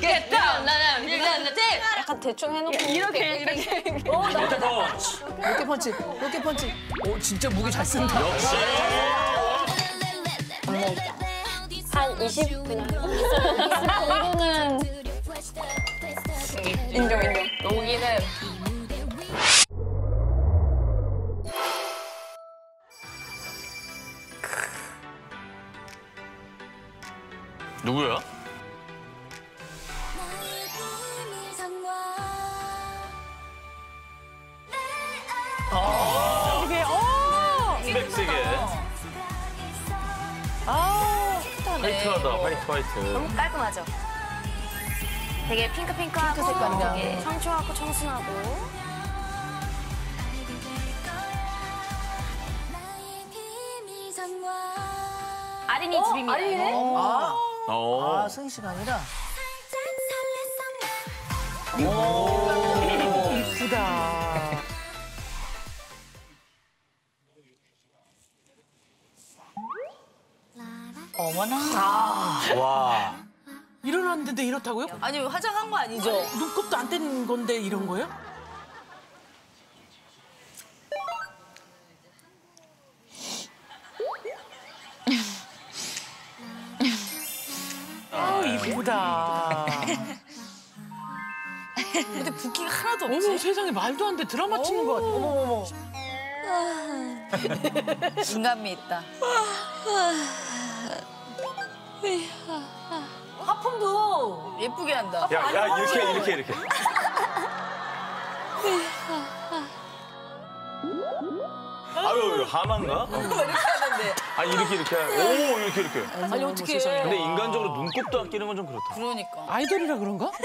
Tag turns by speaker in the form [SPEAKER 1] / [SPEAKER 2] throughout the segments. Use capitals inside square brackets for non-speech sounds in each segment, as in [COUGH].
[SPEAKER 1] get down 나나 밀려나 돼. 약간 대충 해놓고 이렇게 이렇게.
[SPEAKER 2] 펀치.
[SPEAKER 3] 로켓 펀치, 로켓 펀치. 오, 진짜 무게 잘 쓴다.
[SPEAKER 2] 역시.
[SPEAKER 1] 한 20 그냥. 이거는 인정 인정. 여기는
[SPEAKER 2] 누구야?
[SPEAKER 4] 핑크
[SPEAKER 3] 색깔이다.
[SPEAKER 4] 되게 청초하고 청순하고 아린이 집입니다.
[SPEAKER 1] 아린이네?
[SPEAKER 4] 이거.
[SPEAKER 3] 아,
[SPEAKER 2] 어.
[SPEAKER 3] 아, 승희 씨가 아니라.
[SPEAKER 5] 이쁘다.
[SPEAKER 2] 와.
[SPEAKER 5] 일어났는데 이렇다고요?
[SPEAKER 3] 아니, 화장한 거 아니죠?
[SPEAKER 5] 눈곱도 안 뗀 건데 이런 거요? 아 이쁘다.
[SPEAKER 3] 근데 붓기가 하나도
[SPEAKER 5] 어머
[SPEAKER 3] 없지.
[SPEAKER 5] 세상에 말도 안 돼 드라마 찍는 거 같아.
[SPEAKER 3] 어머, 어머. [LAUGHS] [LAUGHS] 인간미 있다. 하품도 예쁘게 한다.
[SPEAKER 2] 야, 야, 이렇게, 이렇게, 이렇게. 아유, 하만가? 아, 이렇게, 이렇게. 오, 이렇게, 이렇게.
[SPEAKER 3] 아니, 어떻게
[SPEAKER 2] 근데 인간적으로 눈곱도 아끼는 건 좀 그렇다.
[SPEAKER 3] 그러니까.
[SPEAKER 5] 아이돌이라 그런가? [LAUGHS]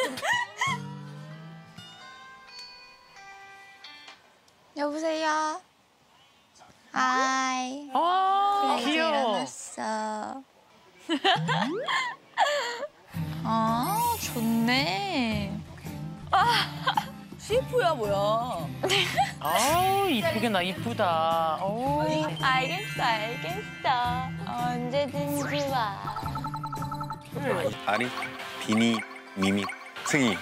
[SPEAKER 6] 여보세요. 하이.
[SPEAKER 5] 아
[SPEAKER 6] 이제
[SPEAKER 5] 귀여워.
[SPEAKER 6] 일어났어. [LAUGHS] 아 좋네.
[SPEAKER 3] CF야, 뭐야.
[SPEAKER 5] 아우 이쁘게 나 이쁘다. 어.
[SPEAKER 1] 알겠어 알겠어. 언제든지 와.
[SPEAKER 7] 아리, 비니, 미미, 승희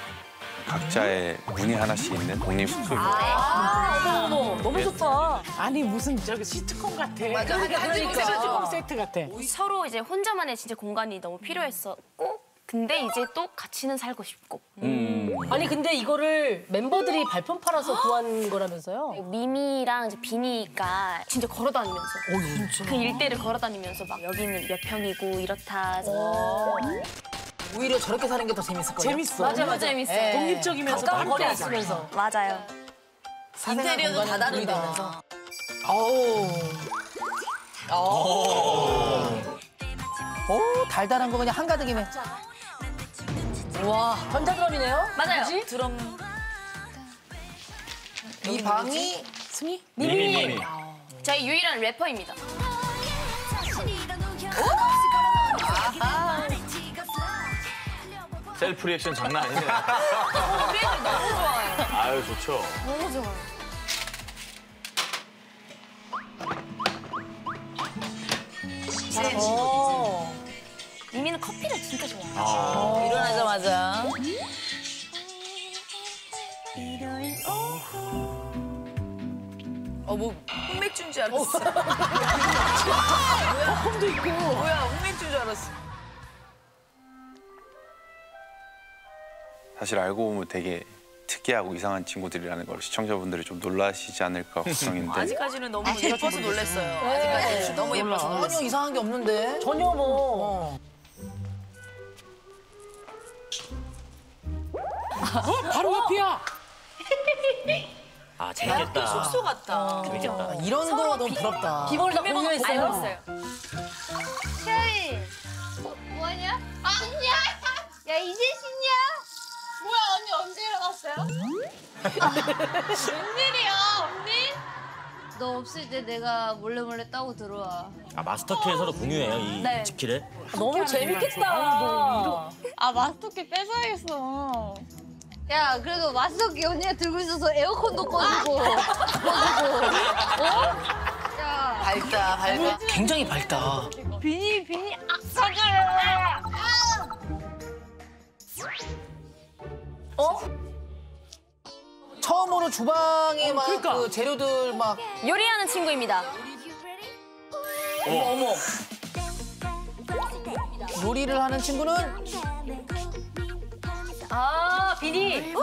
[SPEAKER 7] 각자의 문이 하나씩 있는 독립숙소입니다.
[SPEAKER 3] 어머, 너무 좋다.
[SPEAKER 5] 아니 무슨 저기 시트콤 같아.
[SPEAKER 3] 맞아, 그러니까.
[SPEAKER 5] 시트콤 세트 같아.
[SPEAKER 4] 서로 이제 혼자만의 진짜 공간이 너무 필요했었고 근데 이제 또 같이는 살고 싶고
[SPEAKER 8] 아니 근데 이거를 멤버들이 발품 팔아서 구한 거라면서요?
[SPEAKER 4] 미미랑 이제 비니가 진짜 걸어다니면서 그 일대를 걸어다니면서 막 여기는 몇 평이고 이렇다 해서
[SPEAKER 3] 오히려 저렇게 사는 게 더 재밌을 거예요.
[SPEAKER 5] 재밌어.
[SPEAKER 8] 맞아, 맞아.
[SPEAKER 4] 재밌어요.
[SPEAKER 3] 예.
[SPEAKER 5] 독립적이면서
[SPEAKER 8] 가까운 거리. 있으면서.
[SPEAKER 4] 맞아요.
[SPEAKER 3] 인테리어도 다 다르다.
[SPEAKER 5] 어우.
[SPEAKER 3] 오, 달달한 거 그냥 한가득이네. 와,
[SPEAKER 8] 전자드럼이네요?
[SPEAKER 4] 맞아요.
[SPEAKER 3] 드럼. 이 방이
[SPEAKER 5] 승희?
[SPEAKER 2] 미미, 미미.
[SPEAKER 4] 저희 유일한 래퍼입니다.
[SPEAKER 2] self reaction 장난 아니네.
[SPEAKER 4] 너무 좋아요.
[SPEAKER 2] 아유, 좋죠.
[SPEAKER 4] 너무 좋아요.
[SPEAKER 8] 어.
[SPEAKER 4] 커피를 진짜 좋아해요.
[SPEAKER 2] 아.
[SPEAKER 3] 일어나자마자. 어, 뭐, 흑맥주인 줄 알았어. [LAUGHS] 뭐야, 홈도 있고. 뭐야, 흑맥주인 줄 알았어.
[SPEAKER 7] 사실 알고 보면 되게 특이하고 이상한 친구들이라는 걸 시청자분들이 좀 놀라시지 않을까 걱정인데 [LAUGHS]
[SPEAKER 3] 아직까지는 너무 예뻐서 놀랐어요. 아직까지 너무 예뻐서 놀랐어요. 전혀 이상한 게 없는데.
[SPEAKER 8] 전혀 뭐.
[SPEAKER 5] 어 바로 옆이야.
[SPEAKER 2] 아, 재밌겠다.
[SPEAKER 3] 숙소 같다.
[SPEAKER 2] 재밌겠다.
[SPEAKER 3] 이런 거 너무 부럽다.
[SPEAKER 8] 비번을 다 공유했어요.
[SPEAKER 4] 있어요.
[SPEAKER 6] 샤이. 뭐하냐? 아, 안녕. 야 이제 씻냐? 뭐야 언니 언제 일어났어요? [LAUGHS] 웬일이야 언니? 너 없을 때 내가 몰래 몰래 따고 들어와.
[SPEAKER 9] 아 마스터키에서도 공유해요 이
[SPEAKER 4] 네.
[SPEAKER 9] 집키를?
[SPEAKER 8] 너무 재밌겠다.
[SPEAKER 6] 아 마스터키 뺏어야겠어. 야 그래도 마스터키 언니가 들고 있어서 에어컨도 꺼주고 꺼주고. 어? 야
[SPEAKER 3] 밝다, 밝아.
[SPEAKER 5] 굉장히 밝다.
[SPEAKER 6] 비니 비니 아 사줘요.
[SPEAKER 10] 처음으로 주방에 막
[SPEAKER 8] 그러니까.
[SPEAKER 10] 그 재료들 막
[SPEAKER 4] 요리하는 친구입니다.
[SPEAKER 10] 어머 어머 요리를 하는 친구는
[SPEAKER 8] 아 비니.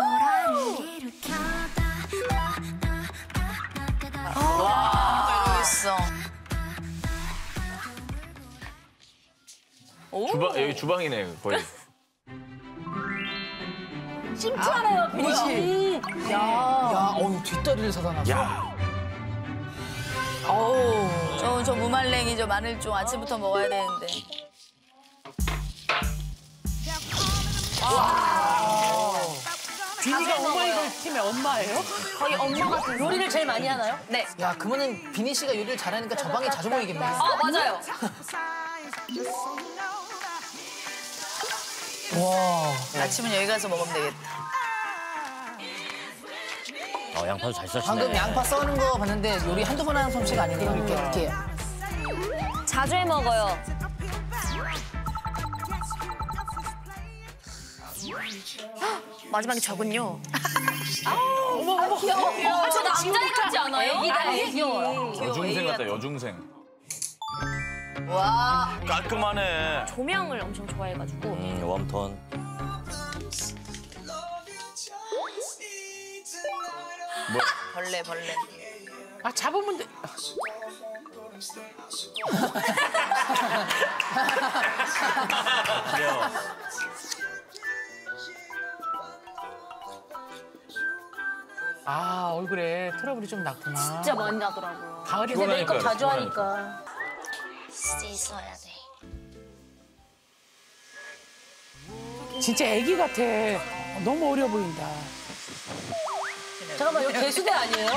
[SPEAKER 10] 있어.
[SPEAKER 2] 주방 여기 주방이네 거의.
[SPEAKER 8] 심플하네요 비니 씨.
[SPEAKER 10] 야, 어우 뒷다리를 사다 놨어.
[SPEAKER 2] 야.
[SPEAKER 10] 어우.
[SPEAKER 3] 저, 저 무말랭이 저 마늘종 아침부터 먹어야 되는데.
[SPEAKER 5] 비니가 오마이걸 팀의 엄마예요?
[SPEAKER 4] 거의 엄마 같은
[SPEAKER 8] 요리를 제일 많이 하나요?
[SPEAKER 4] 네.
[SPEAKER 10] 야, 그러면은 비니 씨가 요리를 잘하니까 저 방에 자주 모이겠네.
[SPEAKER 4] 아 맞아요. [LAUGHS]
[SPEAKER 10] 와.
[SPEAKER 3] 아침은 여기 가서 먹으면 되겠다.
[SPEAKER 9] 어, 양파도 잘 써시네.
[SPEAKER 10] 방금 양파 써는 거 봤는데 요리 한두 번 하는 솜씨가 아니네요. 이렇게 이렇게.
[SPEAKER 4] 자주 해 먹어요. 마지막에 저군요. 아, 저 남자애 같지 않아요? 애기다, 애기.
[SPEAKER 2] 여중생 같다 여중생.
[SPEAKER 3] 와.
[SPEAKER 2] 깔끔하네.
[SPEAKER 4] 조명을 엄청 좋아해가지고.
[SPEAKER 9] 음, 웜톤.
[SPEAKER 2] 뭐
[SPEAKER 3] 벌레, 벌레.
[SPEAKER 5] 아 잡으면 돼.
[SPEAKER 2] 귀여워. [LAUGHS]
[SPEAKER 5] 아 얼굴에 트러블이 좀 났구나.
[SPEAKER 4] 진짜 많이 나더라고요.
[SPEAKER 5] 가을이
[SPEAKER 2] 피곤하니까
[SPEAKER 8] 메이크업 자주
[SPEAKER 2] 피곤하니까.
[SPEAKER 8] 하니까.
[SPEAKER 4] 씻어야 돼.
[SPEAKER 5] 진짜 애기 같아. 너무 어려 보인다.
[SPEAKER 8] 잠깐만 이거 개수대 아니에요?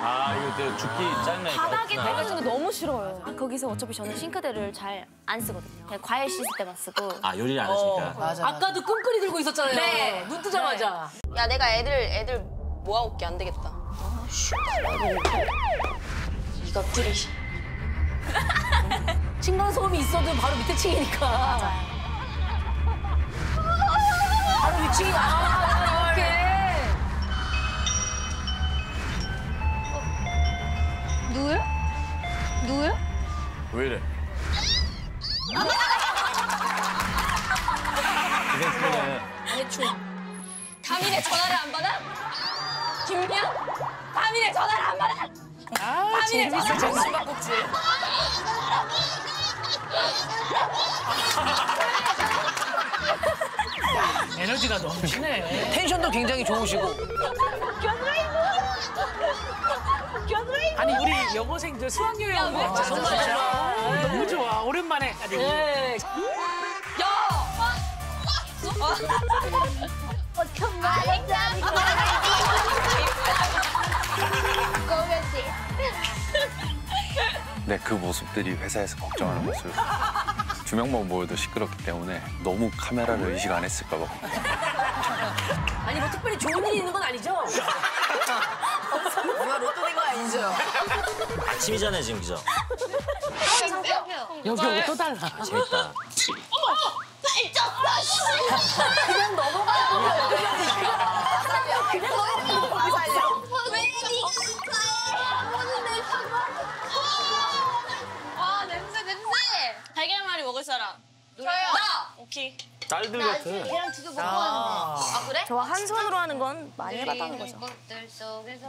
[SPEAKER 2] 아 이거 또 죽기 짜증나니까.
[SPEAKER 4] 바닥에 대가지는 거 너무 싫어요. 거기서 어차피 저는 싱크대를 잘 안 쓰거든요. 그냥 과일 씻을 때만 쓰고.
[SPEAKER 9] 아, 요리를 안 하시니까.
[SPEAKER 10] 맞아. 맞아.
[SPEAKER 8] 아까도 끈끈이 들고 있었잖아요.
[SPEAKER 4] 네.
[SPEAKER 8] 눈 뜨자마자.
[SPEAKER 11] 야 내가 애들 애들 모아올게 안 되겠다. 이것들이 [LAUGHS]
[SPEAKER 8] 층간 소음이 있어도 바로 밑에 층이니까. 바로 위층이 아 이렇게.
[SPEAKER 3] 누구야? 누구야?
[SPEAKER 2] 왜 이래? 죽네.
[SPEAKER 11] 대충. 가민의 전화를 안 받아? 김미야? 가민의 전화를 안 받아?
[SPEAKER 5] 아 재밌어. 재밌어.
[SPEAKER 3] 숨바꼭질.
[SPEAKER 5] 에너지가 넘치네.
[SPEAKER 10] 텐션도 굉장히 좋으시고.
[SPEAKER 5] 아니 우리 여고생들 수학여행 온 거. 진짜 너무 좋아. 오랜만에. 아니,
[SPEAKER 8] 네.
[SPEAKER 7] 네, 그 모습들이 회사에서 걱정하는 모습. 두 명만 모여도 시끄럽기 때문에 너무 카메라를 의식 안 했을까 봐.
[SPEAKER 8] 아니 뭐 특별히 좋은 일이 있는 건 아니죠?
[SPEAKER 3] 누가 로또 된거 아니죠?
[SPEAKER 9] 아침이잖아요, 지금 그죠?
[SPEAKER 5] 여기 또 달라.
[SPEAKER 9] 재밌다.
[SPEAKER 8] 그냥 넘어갈 거예요.
[SPEAKER 11] 저요. 나. 오케이.
[SPEAKER 2] 딸들 같아.
[SPEAKER 11] 계란 두개 먹고
[SPEAKER 10] 아.
[SPEAKER 11] 아 그래?
[SPEAKER 4] 저 한 손으로 하는 건 많이 해봤다는 거죠.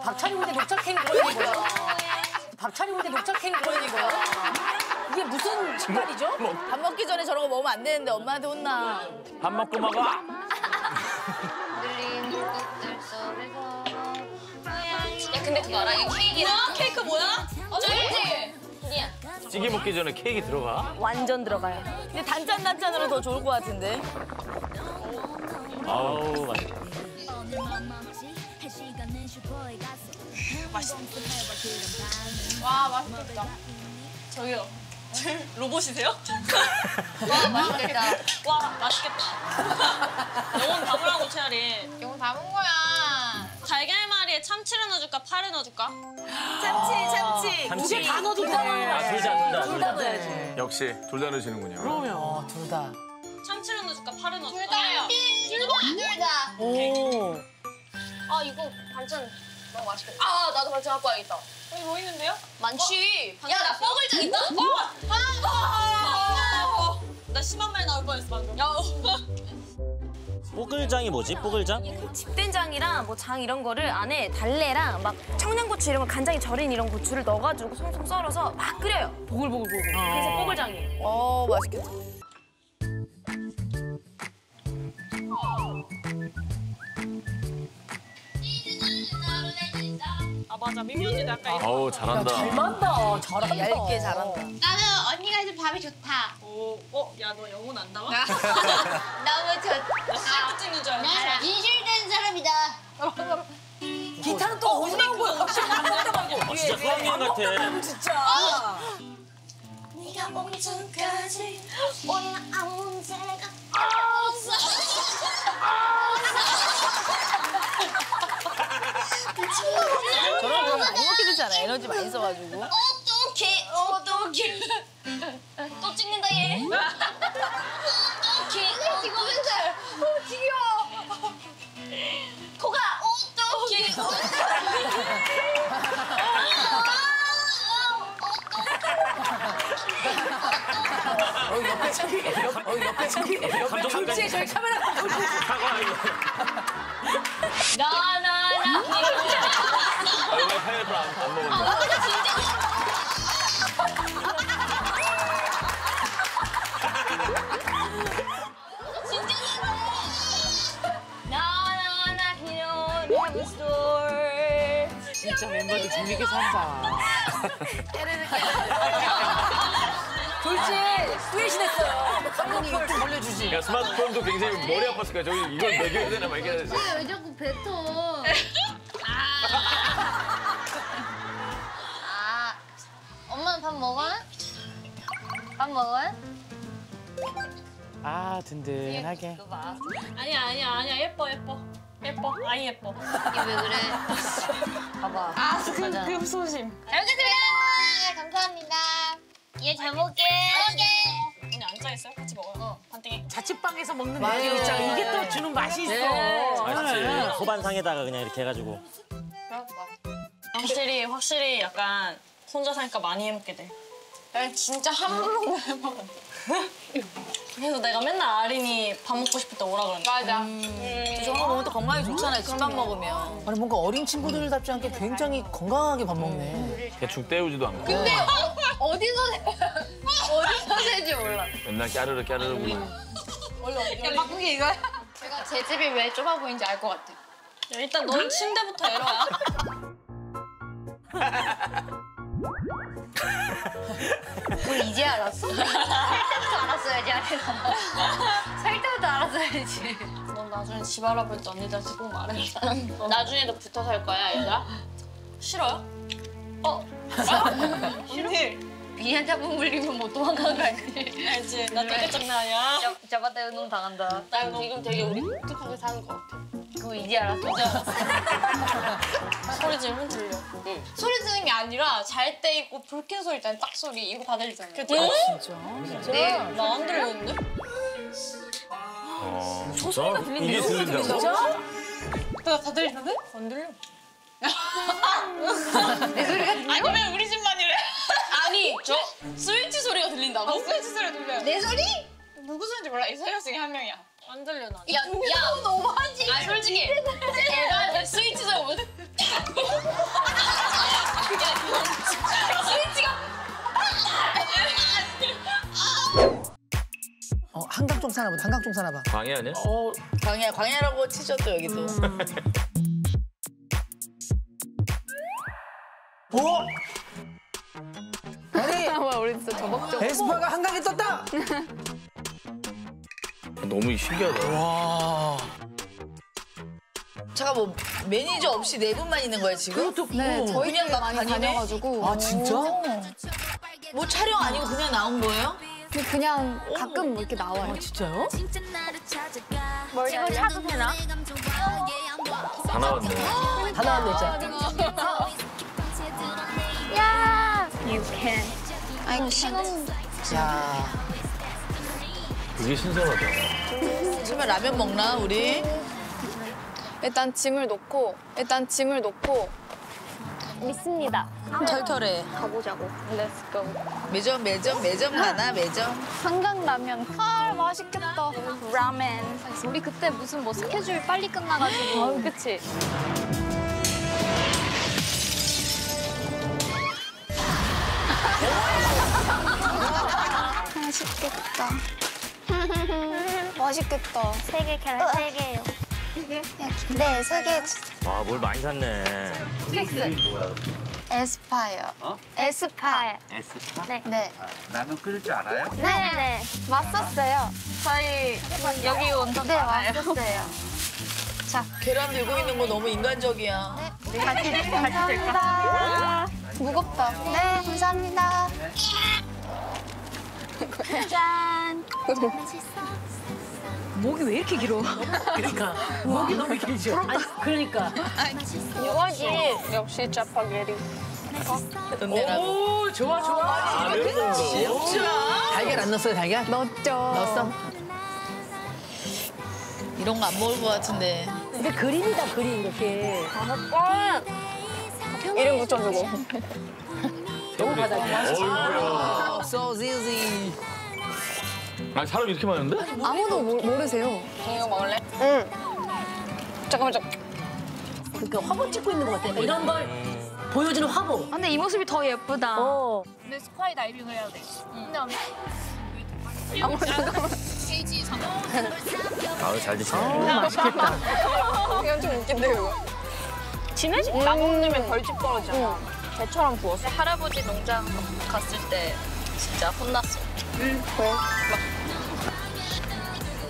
[SPEAKER 8] 밥 차리고 있는데 녹차 캔이 보이고요. 밥 차리고 있는데 녹차 캔이 보이고요. 이게 무슨 식판이죠?
[SPEAKER 3] 밥 먹기 전에 저런 거 먹으면 안 되는데 엄마한테 혼나.
[SPEAKER 2] 밥 먹고 먹어.
[SPEAKER 11] 야 근데 그거 알아? 이 케이크랑 뭐야? 케이크 뭐야? 어 저기지.
[SPEAKER 2] 찌개 먹기 전에 케이크 들어가?
[SPEAKER 4] 완전 들어가요.
[SPEAKER 3] 근데 단짠 단짠으로 더 좋을 것 같은데.
[SPEAKER 2] 아우 맛있다.
[SPEAKER 11] 와 맛있겠다. 저기요. [LAUGHS] 로봇이세요? 와 맛있겠다. 와 맛있겠다. 영혼 담으라고 채아리. 영혼 담은 거야. 달걀말이에 참치를 넣어줄까 파를 넣어줄까?
[SPEAKER 3] 참치 참치.
[SPEAKER 5] 참치.
[SPEAKER 8] 다 넣어도. 아,
[SPEAKER 9] 둘 다, 둘 다, 둘
[SPEAKER 8] 둘다
[SPEAKER 9] 다.
[SPEAKER 8] 넣어야지.
[SPEAKER 2] 역시 둘 다 넣으시는군요.
[SPEAKER 5] 그러면.
[SPEAKER 10] 어, 둘 다.
[SPEAKER 12] 참치를 넣어줄까? 파를 넣어줄까?
[SPEAKER 3] 둘다
[SPEAKER 10] 오.
[SPEAKER 12] 아 이거 반찬 너무 맛있겠다. 아 나도 반찬 갖고 와야겠다. 여기 뭐 있는데요? 많지. 야나 뻐글장 있다. 어? 아! 나 심한 말 나올 뻔했어 방금. 야.
[SPEAKER 9] 뽀글장이 뭐지? 뽀글장?
[SPEAKER 4] 집된장이랑 뭐 장 이런 거를 안에 달래랑 막 청양고추 이런 거 간장에 절인 이런 고추를 넣어가지고 송송 썰어서 막 끓여요. 보글보글보글. 그래서 뽀글장이에요.
[SPEAKER 3] 어 맛있겠다.
[SPEAKER 12] 아 맞아 미미 언니도 아까 이거.
[SPEAKER 2] 어우 잘한다.
[SPEAKER 10] 잘 만다. 잘한다.
[SPEAKER 3] 얇게 잘한다.
[SPEAKER 1] 나는 언니가 해준 밥이 좋다.
[SPEAKER 12] 오, 어, 야 너 영혼 안 나와? [LAUGHS]
[SPEAKER 1] 너무 좋다.
[SPEAKER 12] 나 셀프 찍는 줄 알았어.
[SPEAKER 1] 난 진실된 사람이다. [LAUGHS]
[SPEAKER 10] 기타는 또 어디서 나온 거야? 갑자기 안 먹다가고.
[SPEAKER 9] 아, 진짜 수학여행 같아.
[SPEAKER 10] 진짜.
[SPEAKER 1] 네가 오기 전까지 오늘 아무 문제가 없어. [LAUGHS]
[SPEAKER 3] 저런 거 많이 먹게 되잖아. 에너지 많이 써가지고.
[SPEAKER 1] 어떡해 어떡해.
[SPEAKER 12] 또 찍는다 얘.
[SPEAKER 1] 어떡해. 지금 맨날 어, 지겨워. 코가 어떡해.
[SPEAKER 10] 어, 옆에 저기. 옆- 어, 옆에 저기. 옆에 김치에 저기 카메라 감독.
[SPEAKER 12] 나나나.
[SPEAKER 2] 아, 왜 파인애플 안, 안 먹은 거야?
[SPEAKER 12] 나나나 store.
[SPEAKER 5] 진짜 멤버들 재밌게 산다.
[SPEAKER 10] 졸지 스웨시 됐어요. 감독님 이거 좀 올려주지.
[SPEAKER 2] 야 스마트폰도 굉장히 머리 아팠을 거야. 저기 이걸 먹여야 되나 말아야 되나.
[SPEAKER 1] 왜 자꾸 뱉어? 아, 엄마는 밥 먹어? 밥 먹어?
[SPEAKER 5] 아 든든하게.
[SPEAKER 12] 아니야 아니야 아니야 예뻐 예뻐 예뻐 아이 예뻐.
[SPEAKER 1] 이게 왜 그래? 봐봐. 아, 그, 그
[SPEAKER 12] 소심.
[SPEAKER 1] 잘 먹겠습니다. 감사합니다. 얘잘 먹게.
[SPEAKER 12] 언니 앉아 있어요? 같이 먹어요. 반띵해.
[SPEAKER 5] 자취방에서 먹는 메뉴 있잖아. 이게 또 주는 맛이 있어.
[SPEAKER 9] 맛있지. 소반상에다가 그냥 이렇게 해가지고.
[SPEAKER 12] 확실히 확실히 약간 혼자 사니까 많이 해먹게 돼. 난 진짜 한 번도 해먹어. 그래서 내가 맨날 아린이 밥 먹고 싶을 때 오라 그러는 거야. 맞아.
[SPEAKER 3] 저런 거 먹으면 또 건강에 좋잖아요. 집밥 먹으면.
[SPEAKER 10] 아니 뭔가 어린 친구들답지 않게 굉장히 건강하게 밥 먹네.
[SPEAKER 2] 대충 때우지도 않고.
[SPEAKER 1] 근데 어, 어디서 어디서 세지 몰라.
[SPEAKER 2] 맨날 까르르 까르르구만.
[SPEAKER 1] 야, 바꾸기 이거야? 제가 제 집이 왜 좁아 보이는지 알 것 같아.
[SPEAKER 12] 야, 일단 넌 침대부터 에러야. [LAUGHS]
[SPEAKER 1] 우리 이제 알았어? [LAUGHS] 살 때부터 알았어야지, 아래가. 살 때부터 알았어야지.
[SPEAKER 12] 넌 나중에 집 알아볼 때 언니들한테 꼭 말해. 나중에도 붙어 살 거야, 얘들아? 싫어요? 어? 싫어? [LAUGHS]
[SPEAKER 1] 비 한테 한번 물리면 뭐 도망가는 거 알지?
[SPEAKER 12] 알지? 나 되게 장난 아니야.
[SPEAKER 1] 잡- 잡았다 이놈 당한다.
[SPEAKER 12] 나 지금 되게 우리 독특하게 사는 것 같아.
[SPEAKER 1] 그거 이제 알았어. [LAUGHS]
[SPEAKER 12] 소리 지르면 들려.
[SPEAKER 1] 소리 지르는 게 아니라 잘 때 있고 불켠 소리 있잖아. 딱 소리. 이거 다 들리잖아요.
[SPEAKER 12] 그치?
[SPEAKER 1] 네.
[SPEAKER 12] 나안 들리는데?
[SPEAKER 2] 어, 소리가 들린다고? 이게 들린다고?
[SPEAKER 1] 다, 다 들리는데?
[SPEAKER 12] 안 들려. [LAUGHS]
[SPEAKER 1] 내 소리가
[SPEAKER 12] 아니 왜 우리 집만 이래? 아니 저 스위치 소리가 들린다고?
[SPEAKER 1] 스위치 소리 들려요. 내 소리? 누구 소리인지 몰라. 이 세명 중에 한 명이야.
[SPEAKER 12] 안 들려 나.
[SPEAKER 1] 야, 야, 너무하지.
[SPEAKER 12] 아 솔직히 내가 스위치 소리 못.
[SPEAKER 10] 어, 한강종 사나 보다. 한강종 사나 봐.
[SPEAKER 2] 광해 아니야?
[SPEAKER 3] 어, 광야, 광야라고 치죠 또 여기도.
[SPEAKER 10] 어? 아니 우리 진짜 저벅저 에스파가 한강에 떴다.
[SPEAKER 2] 너무 신기하다.
[SPEAKER 10] 와.
[SPEAKER 3] 잠깐 뭐 매니저 없이 네 분만 있는 거예요 지금?
[SPEAKER 10] 그것도
[SPEAKER 1] 네,
[SPEAKER 10] 고
[SPEAKER 1] 저희
[SPEAKER 3] 그냥 막
[SPEAKER 1] 많이
[SPEAKER 3] 다니네?
[SPEAKER 1] 다녀가지고.
[SPEAKER 10] 아 진짜?
[SPEAKER 3] 뭐 촬영 아니고 그냥 나온 거예요?
[SPEAKER 1] 그냥 가끔 뭐 이렇게 나와요.
[SPEAKER 10] 아 진짜요?
[SPEAKER 1] 지금 차도 되나?
[SPEAKER 2] 다 나왔네.
[SPEAKER 10] 다 나왔네 진짜.
[SPEAKER 1] Can. 아이고, 신혼.
[SPEAKER 10] 야.
[SPEAKER 2] 이게 신선하다.
[SPEAKER 3] 정말 라면 먹나 우리?
[SPEAKER 13] 일단 짐을 놓고 일단 짐을 놓고
[SPEAKER 1] 믿습니다.
[SPEAKER 3] 털털해.
[SPEAKER 1] 가보자고. Let's go.
[SPEAKER 3] 매점 매점 매점 가나 매점.
[SPEAKER 13] 한강 라면 아 맛있겠다 라멘 우리 그때 무슨 뭐 스케줄 빨리 끝나가지고
[SPEAKER 1] 어, 그치?
[SPEAKER 13] 맛있겠다 [LAUGHS] 맛있겠다
[SPEAKER 1] 세 개 계란 세 개요.
[SPEAKER 13] 네 세개
[SPEAKER 9] 와, 뭘 많이 샀네.
[SPEAKER 13] 에스파요
[SPEAKER 1] 에스파.
[SPEAKER 14] 에스파?
[SPEAKER 1] 네.
[SPEAKER 13] 네
[SPEAKER 14] 라면 끓일 줄 알아요?
[SPEAKER 1] 네네.
[SPEAKER 13] 맛있었어요 저희 여기 온적
[SPEAKER 1] 네,
[SPEAKER 13] 알아요
[SPEAKER 1] 맛있었어요.
[SPEAKER 3] 계란 들고 있는 거 너무 인간적이야.
[SPEAKER 13] 감사합니다 무겁다 네 감사합니다
[SPEAKER 1] 짠.
[SPEAKER 10] 목이 왜 이렇게 길어?
[SPEAKER 5] 그러니까 목이 너무 길죠.
[SPEAKER 10] 아니, 그러니까.
[SPEAKER 13] 이거지 역시
[SPEAKER 3] 내라고.
[SPEAKER 5] 오 좋아 좋아.
[SPEAKER 2] 아, 매운 거.
[SPEAKER 10] 달걀 안 넣었어요, 달걀?
[SPEAKER 13] 넣었죠
[SPEAKER 10] 넣었어?
[SPEAKER 3] 이런 거 안 먹을 것 같은데.
[SPEAKER 10] 근데 그림이다, 그림, 이렇게.
[SPEAKER 13] 이름 붙여주고
[SPEAKER 10] 너무 바닥이야.
[SPEAKER 2] 어이구야.
[SPEAKER 3] So easy.
[SPEAKER 2] 아, 사람 이렇게 많은데?
[SPEAKER 13] 아무도 모, 모르세요 이거 먹을래? 응 잠깐만 잠깐
[SPEAKER 10] 그러니까 화보 찍고 있는 것 같아. 그러니까 이런 걸 보여주는 화보.
[SPEAKER 13] 아, 근데 이 모습이 더 예쁘다
[SPEAKER 10] 어.
[SPEAKER 13] 근데 스카이 다이빙을 해야 돼 근데
[SPEAKER 9] 아우, 잘 드시네.
[SPEAKER 5] 맛있겠다. [LAUGHS]
[SPEAKER 13] 이건 좀 웃긴데 이거 진해지? 나무늘면 벌집 떨어지잖아 개처럼 부었어 할아버지 농장 갔을 때 진짜 혼났어 응 왜?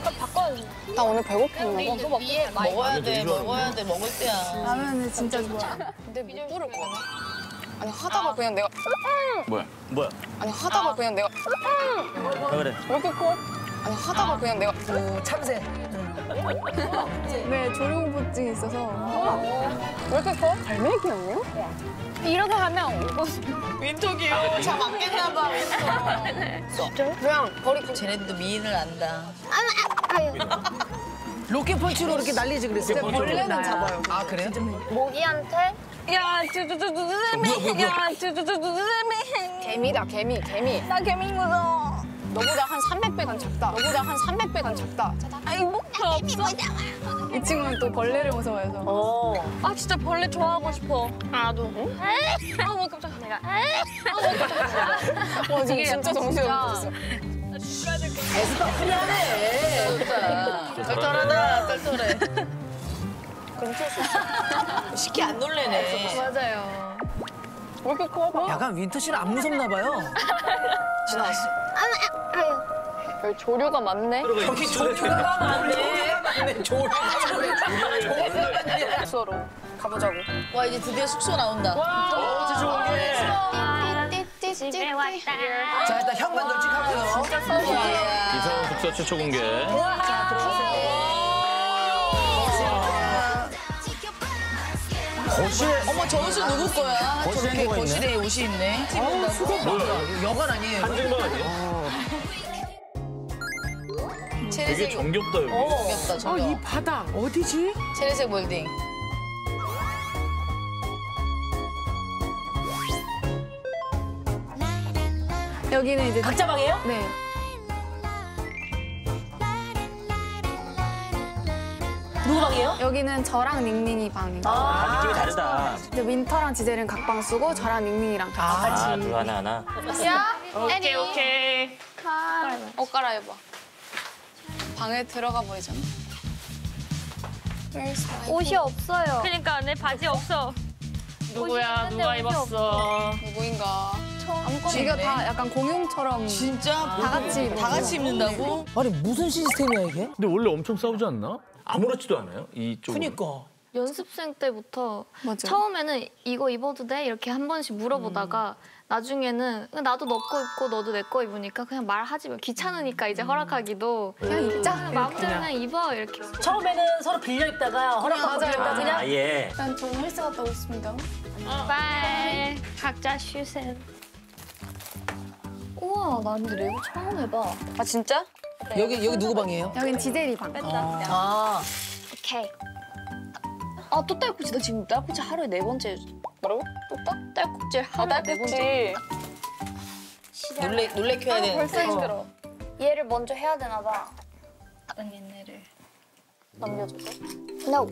[SPEAKER 13] 막 바꿔야지 나 오늘 배고팠나 봐 위에
[SPEAKER 3] 먹어야 돼 먹어야 돼 먹을 때야.
[SPEAKER 13] 라면은 진짜 좋아 근데 못 부를 것 같아 아니 하다가 그냥 내가
[SPEAKER 14] 뭐야?
[SPEAKER 9] 뭐야?
[SPEAKER 13] 아니 하다가 그냥 내가
[SPEAKER 9] 왜 그래?
[SPEAKER 13] 왜 이렇게 커? 아니 하다가 그냥 내가
[SPEAKER 10] 오, 참새.
[SPEAKER 13] 네 조류공포증이 있어서 왜 이렇게 커? 갈매기 아니야? 이렇게 하면 오고
[SPEAKER 3] 윈터 귀여워. 잠안 깼나 봐.
[SPEAKER 13] 그냥 버리고
[SPEAKER 3] 쟤네도 미인을 안다.
[SPEAKER 10] 로켓 펀치로 이렇게 날리지 그랬어.
[SPEAKER 13] 벌레는 잡아요
[SPEAKER 3] 아 그래?
[SPEAKER 1] 모기한테
[SPEAKER 13] 야 두두두두두미 야 두두두두두미 개미다 개미 개미 나 개미 무서워 너보다 한 300배는 작다 너보다 한 300배는 작다 아이 목다 없어 이 친구는 또 벌레를 무서워해서
[SPEAKER 10] 어.
[SPEAKER 13] 아 진짜 벌레 좋아하고 싶어 나도 어머 깜짝이야 내가 어머 깜짝이야 와 지금 진짜 정신이 없었어
[SPEAKER 10] 에스파 free하네.
[SPEAKER 3] 털털하다 털털해. 쉽게 안 놀래네.
[SPEAKER 13] 맞아요 왜 이렇게 커?
[SPEAKER 10] 약간 윈터 씨는 안 무섭나 봐요.
[SPEAKER 13] 지나왔어 여기 조류가 많네
[SPEAKER 10] 여기 조류가 많네. 조류.
[SPEAKER 13] 숙소로 가보자고
[SPEAKER 3] 와 이제 드디어 숙소 나온다.
[SPEAKER 9] 어, 진짜 좋은 게.
[SPEAKER 1] 집에 왔다.
[SPEAKER 10] 자, 일단 현관 널찍하고요.
[SPEAKER 2] 이상한 숙소 최초 공개.
[SPEAKER 9] 거실에
[SPEAKER 3] 어머 저 옷은 누구 거야?
[SPEAKER 9] 거실에
[SPEAKER 3] 저렇게
[SPEAKER 9] 뭐가 있네?
[SPEAKER 3] 거실에 옷이 있네.
[SPEAKER 10] 어우, 수건 뭐야. 여관 아니에요.
[SPEAKER 2] 한증방 아니야? 되게
[SPEAKER 3] 체리색
[SPEAKER 2] 정겹다, 여기.
[SPEAKER 3] 생겼다
[SPEAKER 5] 어,
[SPEAKER 3] 저거.
[SPEAKER 5] 이 바닥 어디지?
[SPEAKER 3] 체리색 몰딩.
[SPEAKER 13] 여기는 이제
[SPEAKER 10] 각자 방이에요?
[SPEAKER 13] 네
[SPEAKER 10] 누구 방이에요?
[SPEAKER 13] 여기는 저랑 닝닝이 방이고
[SPEAKER 9] 아, 느낌이 다르다.
[SPEAKER 13] 이제 윈터랑 지젤은 각방 쓰고 저랑 닝닝이랑 같이
[SPEAKER 9] 아, 둘 하나 하나.
[SPEAKER 13] 야 오케이 오케이 옷 갈아입어 방에 들어가 버리잖아
[SPEAKER 1] 옷이 없어요. 그러니까 내 바지 없어. 누구야? 누가 입었어?
[SPEAKER 13] 누구인가
[SPEAKER 3] 입네.
[SPEAKER 13] 다 약간 공용처럼
[SPEAKER 3] 진짜
[SPEAKER 13] 다 같이
[SPEAKER 3] 다 같이 입는다고?
[SPEAKER 10] 아니, 무슨 시스템이야, 이게?
[SPEAKER 2] 근데 원래 엄청 싸우지 않나? 아무렇지도 않아요? 이쪽으로.
[SPEAKER 10] 그니까.
[SPEAKER 1] 연습생 때부터
[SPEAKER 13] 맞아.
[SPEAKER 1] 처음에는 이거 입어도 돼? 이렇게 한 번씩 물어보다가 나중에는 그냥 나도 너 거 입고 너도 내 거 입으니까 그냥 말하지 마. 귀찮으니까 이제 허락하기도 그냥 입자. 마음대로 그냥 입어 이렇게.
[SPEAKER 10] 처음에는 서로 빌려 입다가 허락받고
[SPEAKER 13] 맞아요.
[SPEAKER 10] 빌렸다 그냥
[SPEAKER 9] 아 예.
[SPEAKER 13] 난 저는 헬스 갔다 오겠습니다
[SPEAKER 1] Bye. 각자 쉬세요. 우와, 나 근데 레고 처음 해봐.
[SPEAKER 13] 아 진짜?
[SPEAKER 10] 여기 여기 누구 방이에요?
[SPEAKER 1] 여긴 지젤이 방.
[SPEAKER 10] 아,
[SPEAKER 1] 오케이. 아, 또 딸꾹질. 나 지금 딸꾹질 하루에 네 번째.
[SPEAKER 13] 뭐라고? 또 따?
[SPEAKER 1] 딸꾹질
[SPEAKER 13] 아
[SPEAKER 1] 하루에 네 번째.
[SPEAKER 13] 딸꾹질.
[SPEAKER 10] 놀래 놀래켜야 되는.
[SPEAKER 13] 벌써 힘들어.
[SPEAKER 1] 얘를 먼저 해야 되나 봐. 응, 얘네를. 넘겨줘서. No.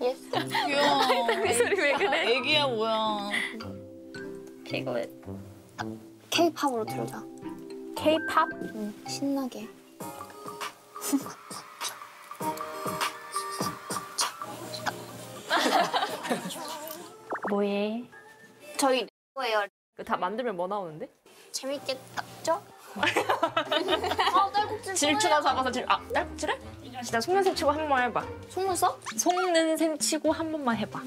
[SPEAKER 1] Yes.
[SPEAKER 13] 귀여워. [LAUGHS]
[SPEAKER 1] 그 소리 왜 그래?
[SPEAKER 13] 애기야 뭐야.
[SPEAKER 1] Take it. K-팝으로 틀자. K-팝? 응, 신나게. 뭐해? 저희 뭐예요?
[SPEAKER 11] 다 만들면 뭐 나오는데?
[SPEAKER 1] 재밌겠죠? 아, 딸꾹질 [LAUGHS]
[SPEAKER 11] 질추나 잡아서 질. 아 딸꾹질해? 진짜 속는 셈 치고 한 번만 해봐.
[SPEAKER 1] 속눈썹?
[SPEAKER 11] 속는 셈 치고 한 번만 해봐.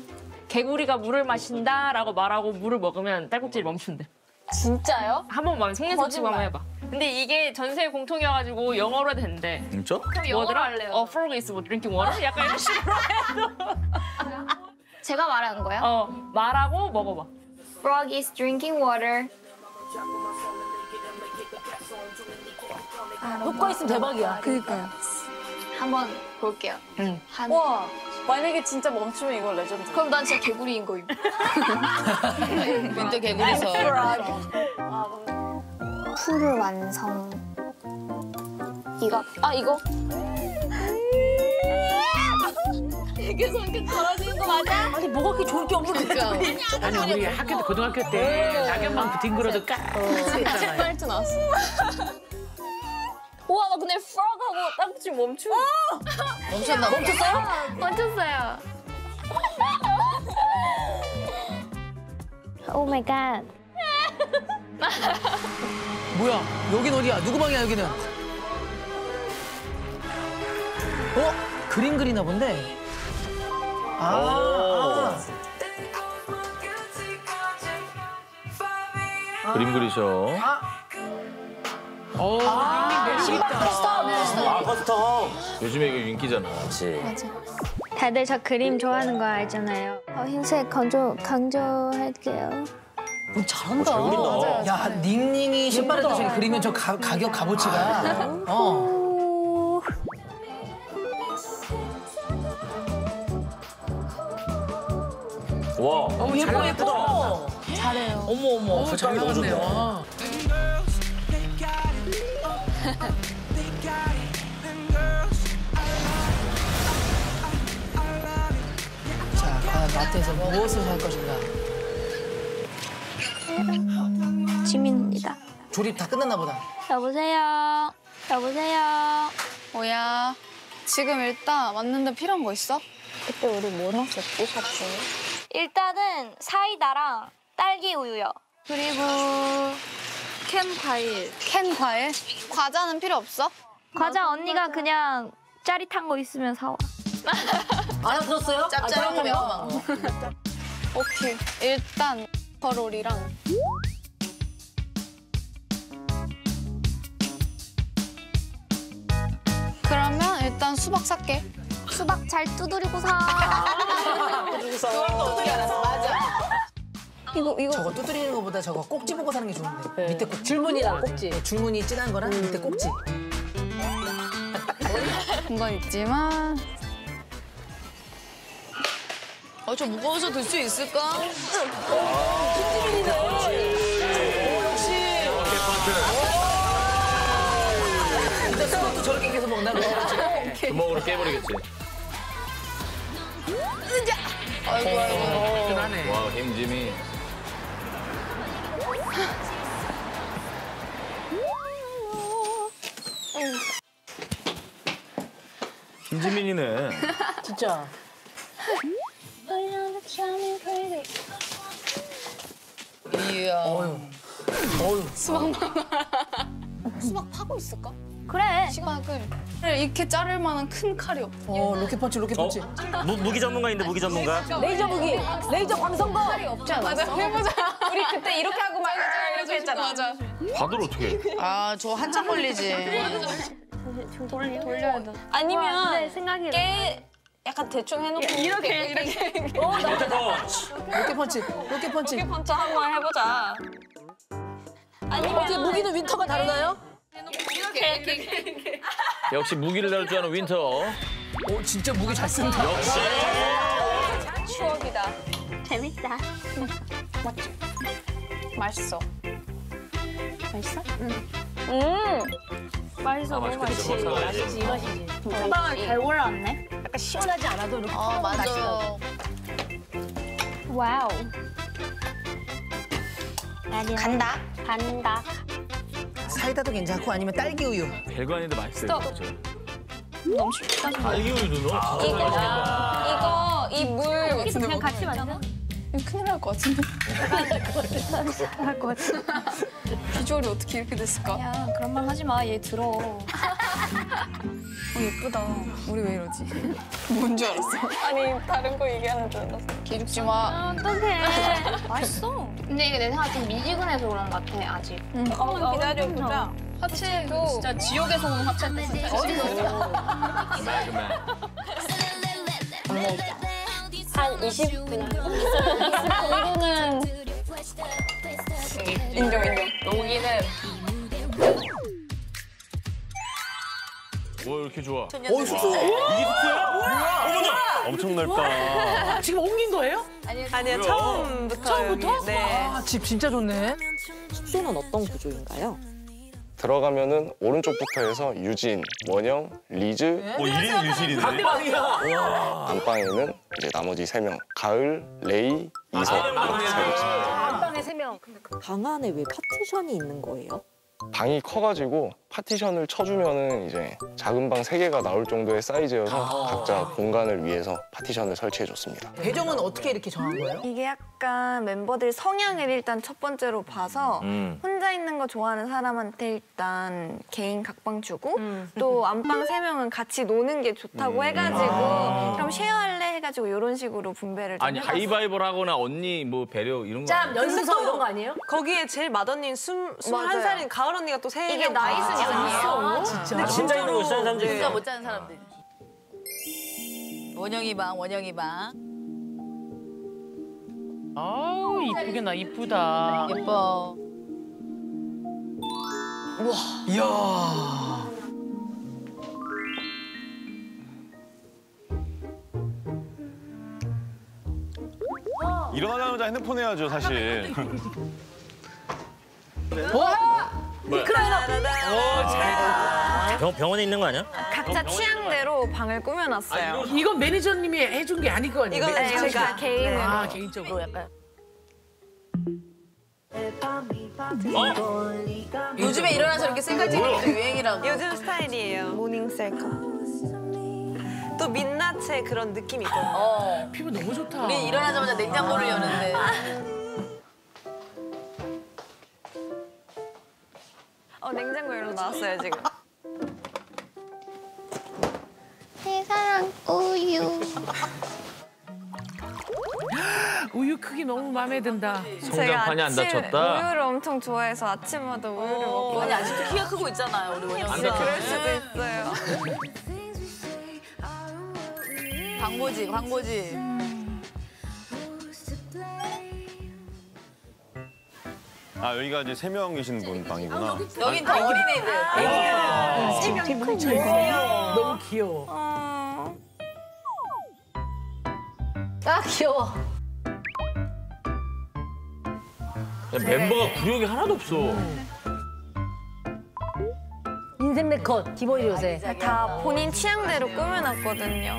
[SPEAKER 11] 개구리가 물을 마신다라고 말하고 물을 먹으면 딸꾹질이 멈춘대.
[SPEAKER 13] 진짜요?
[SPEAKER 11] 한 번만
[SPEAKER 13] 거짓말.
[SPEAKER 11] 한번 해봐. 근데 이게 전 세계 공통이어가지고 영어로 해도 된대.
[SPEAKER 2] 진짜?
[SPEAKER 1] 그럼 영어로? 할래요.
[SPEAKER 11] 어, frog is drinking water? 약간 이런 식으로 해도. [LAUGHS]
[SPEAKER 1] 제가 말하는 거야?
[SPEAKER 11] 어, 말하고 먹어봐.
[SPEAKER 1] Frog is drinking water.
[SPEAKER 10] 효과 있으면 대박이야.
[SPEAKER 1] 그니까요. 한번 볼게요.
[SPEAKER 11] 응.
[SPEAKER 1] 한.
[SPEAKER 13] 와 만약에 진짜 멈추면 이거 레전드.
[SPEAKER 1] 그럼 난 진짜 개구리인 거임. [LAUGHS]
[SPEAKER 10] 윈터 개구리서.
[SPEAKER 1] 풀을 완성. 이거 아 이거. [LAUGHS] 이게 저렇게 떨어지는 거 맞아?
[SPEAKER 10] 아니 뭐가 그렇게 좋을 게 없는데.
[SPEAKER 5] 아니 우리 학교 때 고등학교 때 낙엽만 뒹굴어도 까잖아요.
[SPEAKER 13] 말투 나왔어. [LAUGHS] 우와 나 근데 frog하고 딸꾹질 멈추. [LAUGHS]
[SPEAKER 10] 멈췄나 보다. 멈췄어요?
[SPEAKER 1] 맞췄어요. 오 마이 갓.
[SPEAKER 10] 뭐야? 여긴 어디야? 누구 방이야 여기는? 어? 그림 그리나 본데. 아.
[SPEAKER 2] 그림 그리셔.
[SPEAKER 5] 오, 아, 매력 있다.
[SPEAKER 2] 아 custom. 요즘에 이게 인기잖아.
[SPEAKER 1] 다들 저 그림 좋아하는 거 알잖아요. 어, 흰색 강조 강조할게요.
[SPEAKER 10] 뭐 잘한다.
[SPEAKER 2] 잘 그린다.
[SPEAKER 10] 야, 닝닝이 신발에다 저기 그리면 저 가, 가격 값어치가. 어.
[SPEAKER 2] 와.
[SPEAKER 10] 너무 예뻐 예뻐.
[SPEAKER 1] 잘해요.
[SPEAKER 10] 어머 어머.
[SPEAKER 5] 오, 잘 나왔네요.
[SPEAKER 10] 자, 과연 마트에서 무엇을 살 것인가?
[SPEAKER 1] 지민입니다.
[SPEAKER 10] 조립 다 끝났나 보다.
[SPEAKER 1] 여보세요. 여보세요.
[SPEAKER 13] 뭐야? 지금 일단 왔는데 필요한 거 있어?
[SPEAKER 1] 그때 우리 뭐 넣었었지 샤츠? 일단은 사이다랑 딸기 우유요. 그리고 캔 과일.
[SPEAKER 13] 캔 과일? 과자는 필요 없어?
[SPEAKER 1] 과자 언니가 그냥 짜릿한 거 있으면 사와. [LAUGHS]
[SPEAKER 10] 알아들었어요? 짭짤한 거 매운맛. [LAUGHS]
[SPEAKER 13] 오케이. 일단 버롤이랑 그러면 일단 수박 살게.
[SPEAKER 1] 수박 잘 두드리고 사. [LAUGHS]
[SPEAKER 10] 두드리 알았어. 맞아.
[SPEAKER 13] 이거 이거
[SPEAKER 10] 저거 두드리는 거보다 저거 꼭지 보고 사는 게 좋은데. 밑에 꼭 줄무늬랑 꼭지. 줄무늬 진한 거랑 밑에 꼭지.
[SPEAKER 13] 건 있지만. 어, 저 무거워서 들 수 있을까?
[SPEAKER 10] 진짜 수박도 저렇게 계속 먹나 보다.
[SPEAKER 2] 주먹으로 깨버리겠지.
[SPEAKER 10] 아이고 아이고.
[SPEAKER 5] 든든하네.
[SPEAKER 2] 와 김지미. 김지민이네.
[SPEAKER 10] 진짜. 이야. 어휴. 어휴.
[SPEAKER 13] 수박 파고 있을까?
[SPEAKER 1] 그래.
[SPEAKER 13] 수박을 이렇게 자를 만한 큰 칼이 없어.
[SPEAKER 10] 어, 로켓 펀치, 로켓
[SPEAKER 9] 어?
[SPEAKER 10] 펀치.
[SPEAKER 9] 무, 무기 전문가인데 무기 전문가?
[SPEAKER 10] 레이저 무기, 레이저 광선검.
[SPEAKER 13] 없지 않았어? 맞아, 해보자. 우리 그때 이렇게 하고 막 이렇게 했잖아. 맞아.
[SPEAKER 2] 다들 어떻게?
[SPEAKER 10] 아, 저 한참 걸리지.
[SPEAKER 1] 돌려야 돼.
[SPEAKER 13] 아니면
[SPEAKER 1] 네, 생각이
[SPEAKER 13] 깨 약간 대충 해놓고 이렇게 이렇게
[SPEAKER 9] 어,
[SPEAKER 10] 로켓 펀치, 로켓 펀치.
[SPEAKER 13] 펀치 한번 해보자.
[SPEAKER 8] 어떻게 무기는 윈터가 다루나요?
[SPEAKER 2] 역시 무기를 다룰 줄 아는 윈터.
[SPEAKER 5] 오 진짜 무기 잘 쓴다.
[SPEAKER 2] 역시.
[SPEAKER 4] 추억이다.
[SPEAKER 1] 재밌다.
[SPEAKER 4] 맞지? 맛있어. 맛있어? 응.
[SPEAKER 1] 맛있어,
[SPEAKER 2] 아,
[SPEAKER 1] 너무. 맛있어.
[SPEAKER 8] 이 맛이지.
[SPEAKER 1] 금방을 잘 골랐네.
[SPEAKER 8] 약간 시원하지 않아도 이렇게
[SPEAKER 3] 어, 맞아.
[SPEAKER 1] wow.
[SPEAKER 4] 간다.
[SPEAKER 1] 간다.
[SPEAKER 3] 사이다도 괜찮고 아니면 딸기 우유.
[SPEAKER 2] 별거 아닌데 맛있어요.
[SPEAKER 1] 너무 쉽다.
[SPEAKER 2] 딸기 우유도 넣어.
[SPEAKER 4] 이거 이거 이 물
[SPEAKER 1] 그냥
[SPEAKER 4] 뭐
[SPEAKER 1] 같이 만져?
[SPEAKER 4] 큰일 날 것 같은데.
[SPEAKER 1] 할 것 같아.
[SPEAKER 4] 비주얼이 어떻게 이렇게 됐을까?
[SPEAKER 1] 야, 그런 말 하지 마. 얘 들어.
[SPEAKER 4] 어, 예쁘다. 우리 왜 이러지? [LAUGHS] 뭔 줄 알았어? 아니 다른 거 얘기하는 줄 알았어. 기죽지 마.
[SPEAKER 1] 어떡해. [LAUGHS] 맛있어. 근데 이게 내 생각에 좀 미지근해서 그런 것 같아, 아직.
[SPEAKER 4] 조금만 기다려보자. 화채도 진짜 지옥에서 온 화채 같아. 어디서? [LAUGHS]
[SPEAKER 1] 한 20, 그냥. 정도는
[SPEAKER 4] 인정 인정.
[SPEAKER 1] 여기는
[SPEAKER 2] 뭐 이렇게 좋아?
[SPEAKER 5] 오 숙소.
[SPEAKER 2] 이게 숙소야? 어머나! 엄청 넓다.
[SPEAKER 5] 지금 옮긴 거예요?
[SPEAKER 12] 아니요, 처음부터.
[SPEAKER 5] 처음부터?
[SPEAKER 12] 여기, 네.
[SPEAKER 5] 아, 집 진짜 좋네.
[SPEAKER 12] 숙소는 어떤 구조인가요?
[SPEAKER 15] 들어가면은 오른쪽부터 해서 유진, 원영, 리즈,
[SPEAKER 2] 어, 1인실인데?
[SPEAKER 15] 안방에는 이제 나머지 세 명, 가을, 레이, 이서 이렇게 살고 있습니다.
[SPEAKER 8] 안방에 세 명.
[SPEAKER 12] 방 안에 왜 파티션이 있는 거예요?
[SPEAKER 15] 방이 커가지고 파티션을 쳐주면은 이제 작은 방 세 개가 나올 정도의 사이즈여서 각자 공간을 위해서 파티션을 설치해줬습니다.
[SPEAKER 3] 배정은 어떻게 이렇게 정한 거예요?
[SPEAKER 13] 이게 약간 멤버들 성향을 일단 첫 번째로 봐서
[SPEAKER 2] 음.
[SPEAKER 13] 혼자 있는 거 좋아하는 사람한테 일단 개인 각방 주고 또 안방 세 명은 같이 노는 게 좋다고 해가지고 그럼 쉐어할래 해가지고 이런 식으로 분배를 좀
[SPEAKER 2] 아니,
[SPEAKER 13] 해봤어요.
[SPEAKER 2] 하이바이벌 하거나 언니 뭐 배려 이런 거.
[SPEAKER 8] 짬? 연습성 이런 거 아니에요?
[SPEAKER 12] 거기에 제일 맏언니는 스물
[SPEAKER 13] 맞아요.
[SPEAKER 12] 살인 가을 언니가 또세 명.
[SPEAKER 13] 이게 나이 순이 아니에요.
[SPEAKER 5] 진짜.
[SPEAKER 9] 진짜 있는 거 진짜 사람들이
[SPEAKER 3] 진짜 못 자는 사람들. 원영이 방, 원영이 방.
[SPEAKER 5] 아우 이쁘게 나 이쁘다.
[SPEAKER 3] 예뻐.
[SPEAKER 5] 이야.
[SPEAKER 2] 일어나자마자 핸드폰 해야죠, 사실.
[SPEAKER 9] 병, 병원에 있는 거 아니야?
[SPEAKER 13] 각자 취향대로 방을 꾸며놨어요.
[SPEAKER 5] 이건 매니저님이 해준 게 아닐 거 아니에요?
[SPEAKER 12] 이거는
[SPEAKER 13] 네. 제가 개인으로.
[SPEAKER 5] 아 개인적으로 약간.
[SPEAKER 3] 요즘에 일어나서 이렇게 셀카 찍는 게 유행이라고.
[SPEAKER 12] 요즘 스타일이에요.
[SPEAKER 13] morning 셀카.
[SPEAKER 12] 또 민낯의 그런 느낌이 있거든요.
[SPEAKER 3] 어.
[SPEAKER 5] 피부 너무 좋다.
[SPEAKER 3] 우리 일어나자마자 냉장고를 여는데.
[SPEAKER 13] 어 냉장고 열로 나왔어요 지금.
[SPEAKER 1] 내 사랑 우유. [LAUGHS]
[SPEAKER 5] 우유 크기 너무 마음에 든다.
[SPEAKER 2] 성장판이 안 다쳤다.
[SPEAKER 13] 우유를 엄청 좋아해서 아침마다 우유를 먹고
[SPEAKER 3] 아니 아직도 키가 크고 있잖아요, 우리 원영 씨.
[SPEAKER 13] 그럴 수도 있어요.
[SPEAKER 3] 광고지, 광고지.
[SPEAKER 2] 아, 여기가 이제 세 명 계신 분 방이구나.
[SPEAKER 3] 여긴 다 어린애들.
[SPEAKER 5] 너무 귀여워.
[SPEAKER 8] 아, 귀여워.
[SPEAKER 2] 야, 멤버가 구력이 하나도 없어.
[SPEAKER 8] 인생 네컷, 기본이 요새.
[SPEAKER 13] 다 본인 취향대로 꾸며놨거든요.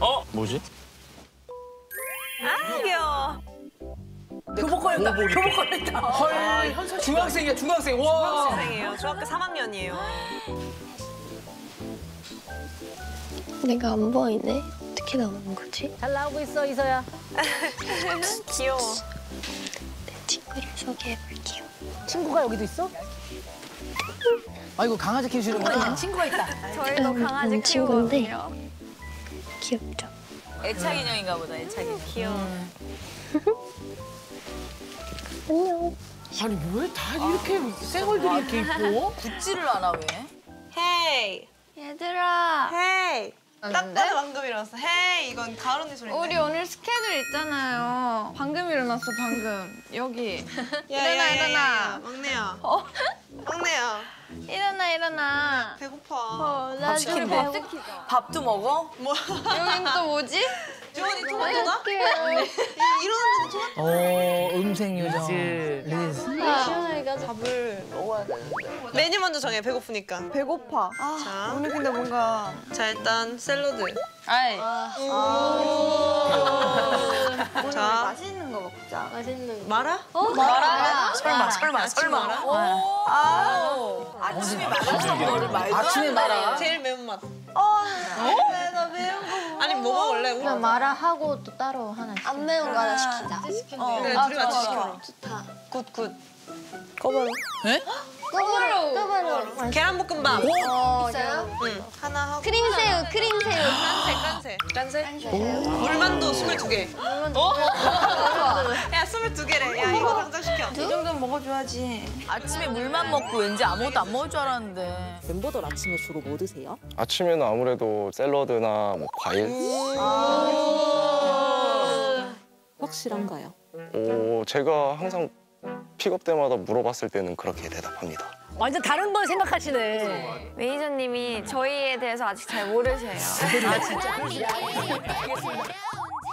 [SPEAKER 2] 어? 뭐지?
[SPEAKER 12] 아, 귀여워.
[SPEAKER 8] 교복 걸렸다. 교복 걸렸다.
[SPEAKER 5] 헐. 중학생이야 중학생. 와.
[SPEAKER 12] 학생이에요. 중학교 3학년이에요.
[SPEAKER 1] 내가 안 보이네. 어떻게 나오는 거지?
[SPEAKER 8] 잘 나오고 있어, 이서야. [LAUGHS]
[SPEAKER 12] 귀여워.
[SPEAKER 1] 내 친구를 소개해볼게요.
[SPEAKER 8] 친구가 여기도 있어?
[SPEAKER 3] 아이고 강아지 키우시는구나.
[SPEAKER 8] 친구가 있다.
[SPEAKER 13] 저희도 강아지
[SPEAKER 1] 음, 친구인데.
[SPEAKER 13] 키우거든요.
[SPEAKER 1] 귀엽죠?
[SPEAKER 3] 애착 인형인가 보다, 애착 인형.
[SPEAKER 12] 귀여워.
[SPEAKER 1] 안녕.
[SPEAKER 5] 아니 왜 다 이렇게 쌩얼들이 이렇게 이뻐?
[SPEAKER 3] 붙지를 않아 왜?
[SPEAKER 12] 헤이.
[SPEAKER 13] 얘들아.
[SPEAKER 12] 헤이. 딱 봐도 방금 일어났어. 헤이 이건 가을 언니 소리인데.
[SPEAKER 10] 우리 오늘 스케줄 있잖아요. 방금 일어났어, 방금. 여기. [LAUGHS]
[SPEAKER 12] 야,
[SPEAKER 10] 일어나,
[SPEAKER 12] 야, 야, 야,
[SPEAKER 10] 일어나.
[SPEAKER 12] 야, 막내야.
[SPEAKER 10] 어?
[SPEAKER 12] 막내야.
[SPEAKER 10] 일어나, 일어나.
[SPEAKER 12] 배고파.
[SPEAKER 10] 어,
[SPEAKER 3] 밥 시킨대. 밥도 먹어?
[SPEAKER 12] 뭐?
[SPEAKER 10] 여긴 또 뭐지?
[SPEAKER 12] 주원이 토마토다?
[SPEAKER 10] 어떡해요.
[SPEAKER 12] 이러는 토마토.
[SPEAKER 3] 어, 음색 요정. 리즈.
[SPEAKER 10] 시원하니까 밥을 먹어야 돼.
[SPEAKER 12] 메뉴 먼저 정해. 배고프니까.
[SPEAKER 10] 배고파.
[SPEAKER 12] 자,
[SPEAKER 10] 오늘 근데 뭔가.
[SPEAKER 12] 자 일단 샐러드.
[SPEAKER 3] 아이.
[SPEAKER 10] 오늘
[SPEAKER 12] 자.
[SPEAKER 10] 맛있는 거 먹자.
[SPEAKER 1] 맛있는
[SPEAKER 12] 마라?
[SPEAKER 10] 어?
[SPEAKER 3] 마라? 설마, 설마, 설마.
[SPEAKER 10] 아.
[SPEAKER 3] 아침에 거를 말도 아침에 말아.
[SPEAKER 12] 제일 매운맛.
[SPEAKER 10] 어? 나 매운 거.
[SPEAKER 12] 아니 뭐 먹을래? 우리
[SPEAKER 1] 그냥 마라하고 또 따로 하나 시켜. 안 매운 거 하나 시키자.
[SPEAKER 12] 그래
[SPEAKER 10] 아,
[SPEAKER 12] 둘이 같이 시켜.
[SPEAKER 1] 좋다.
[SPEAKER 12] good good.
[SPEAKER 3] 네?
[SPEAKER 1] 꿔바로. 꿔바로.
[SPEAKER 12] 계란볶음밥.
[SPEAKER 1] 있어요?
[SPEAKER 12] 응. 하나 하고.
[SPEAKER 1] 크림새우, 크림새우.
[SPEAKER 12] 깐새 깐새. 깐새. 물만두 22개. 어? 야 22개래. 야 이거 당장 시켜.
[SPEAKER 10] 이 정도는 먹어줘야지.
[SPEAKER 3] 아침에 물만 먹고 왠지 아무것도 안 먹을 줄 알았는데.
[SPEAKER 16] 멤버들 아침에 주로 뭐 드세요?
[SPEAKER 15] 아침에는 아무래도 샐러드나 뭐 과일.
[SPEAKER 16] 확실한가요?
[SPEAKER 15] 오, 제가 항상 픽업 때마다 물어봤을 때는 그렇게 대답합니다.
[SPEAKER 8] 완전 다른 걸 생각하시네.
[SPEAKER 10] 매니저님이 저희에 대해서 아직 잘 모르세요.
[SPEAKER 3] 아, 진짜?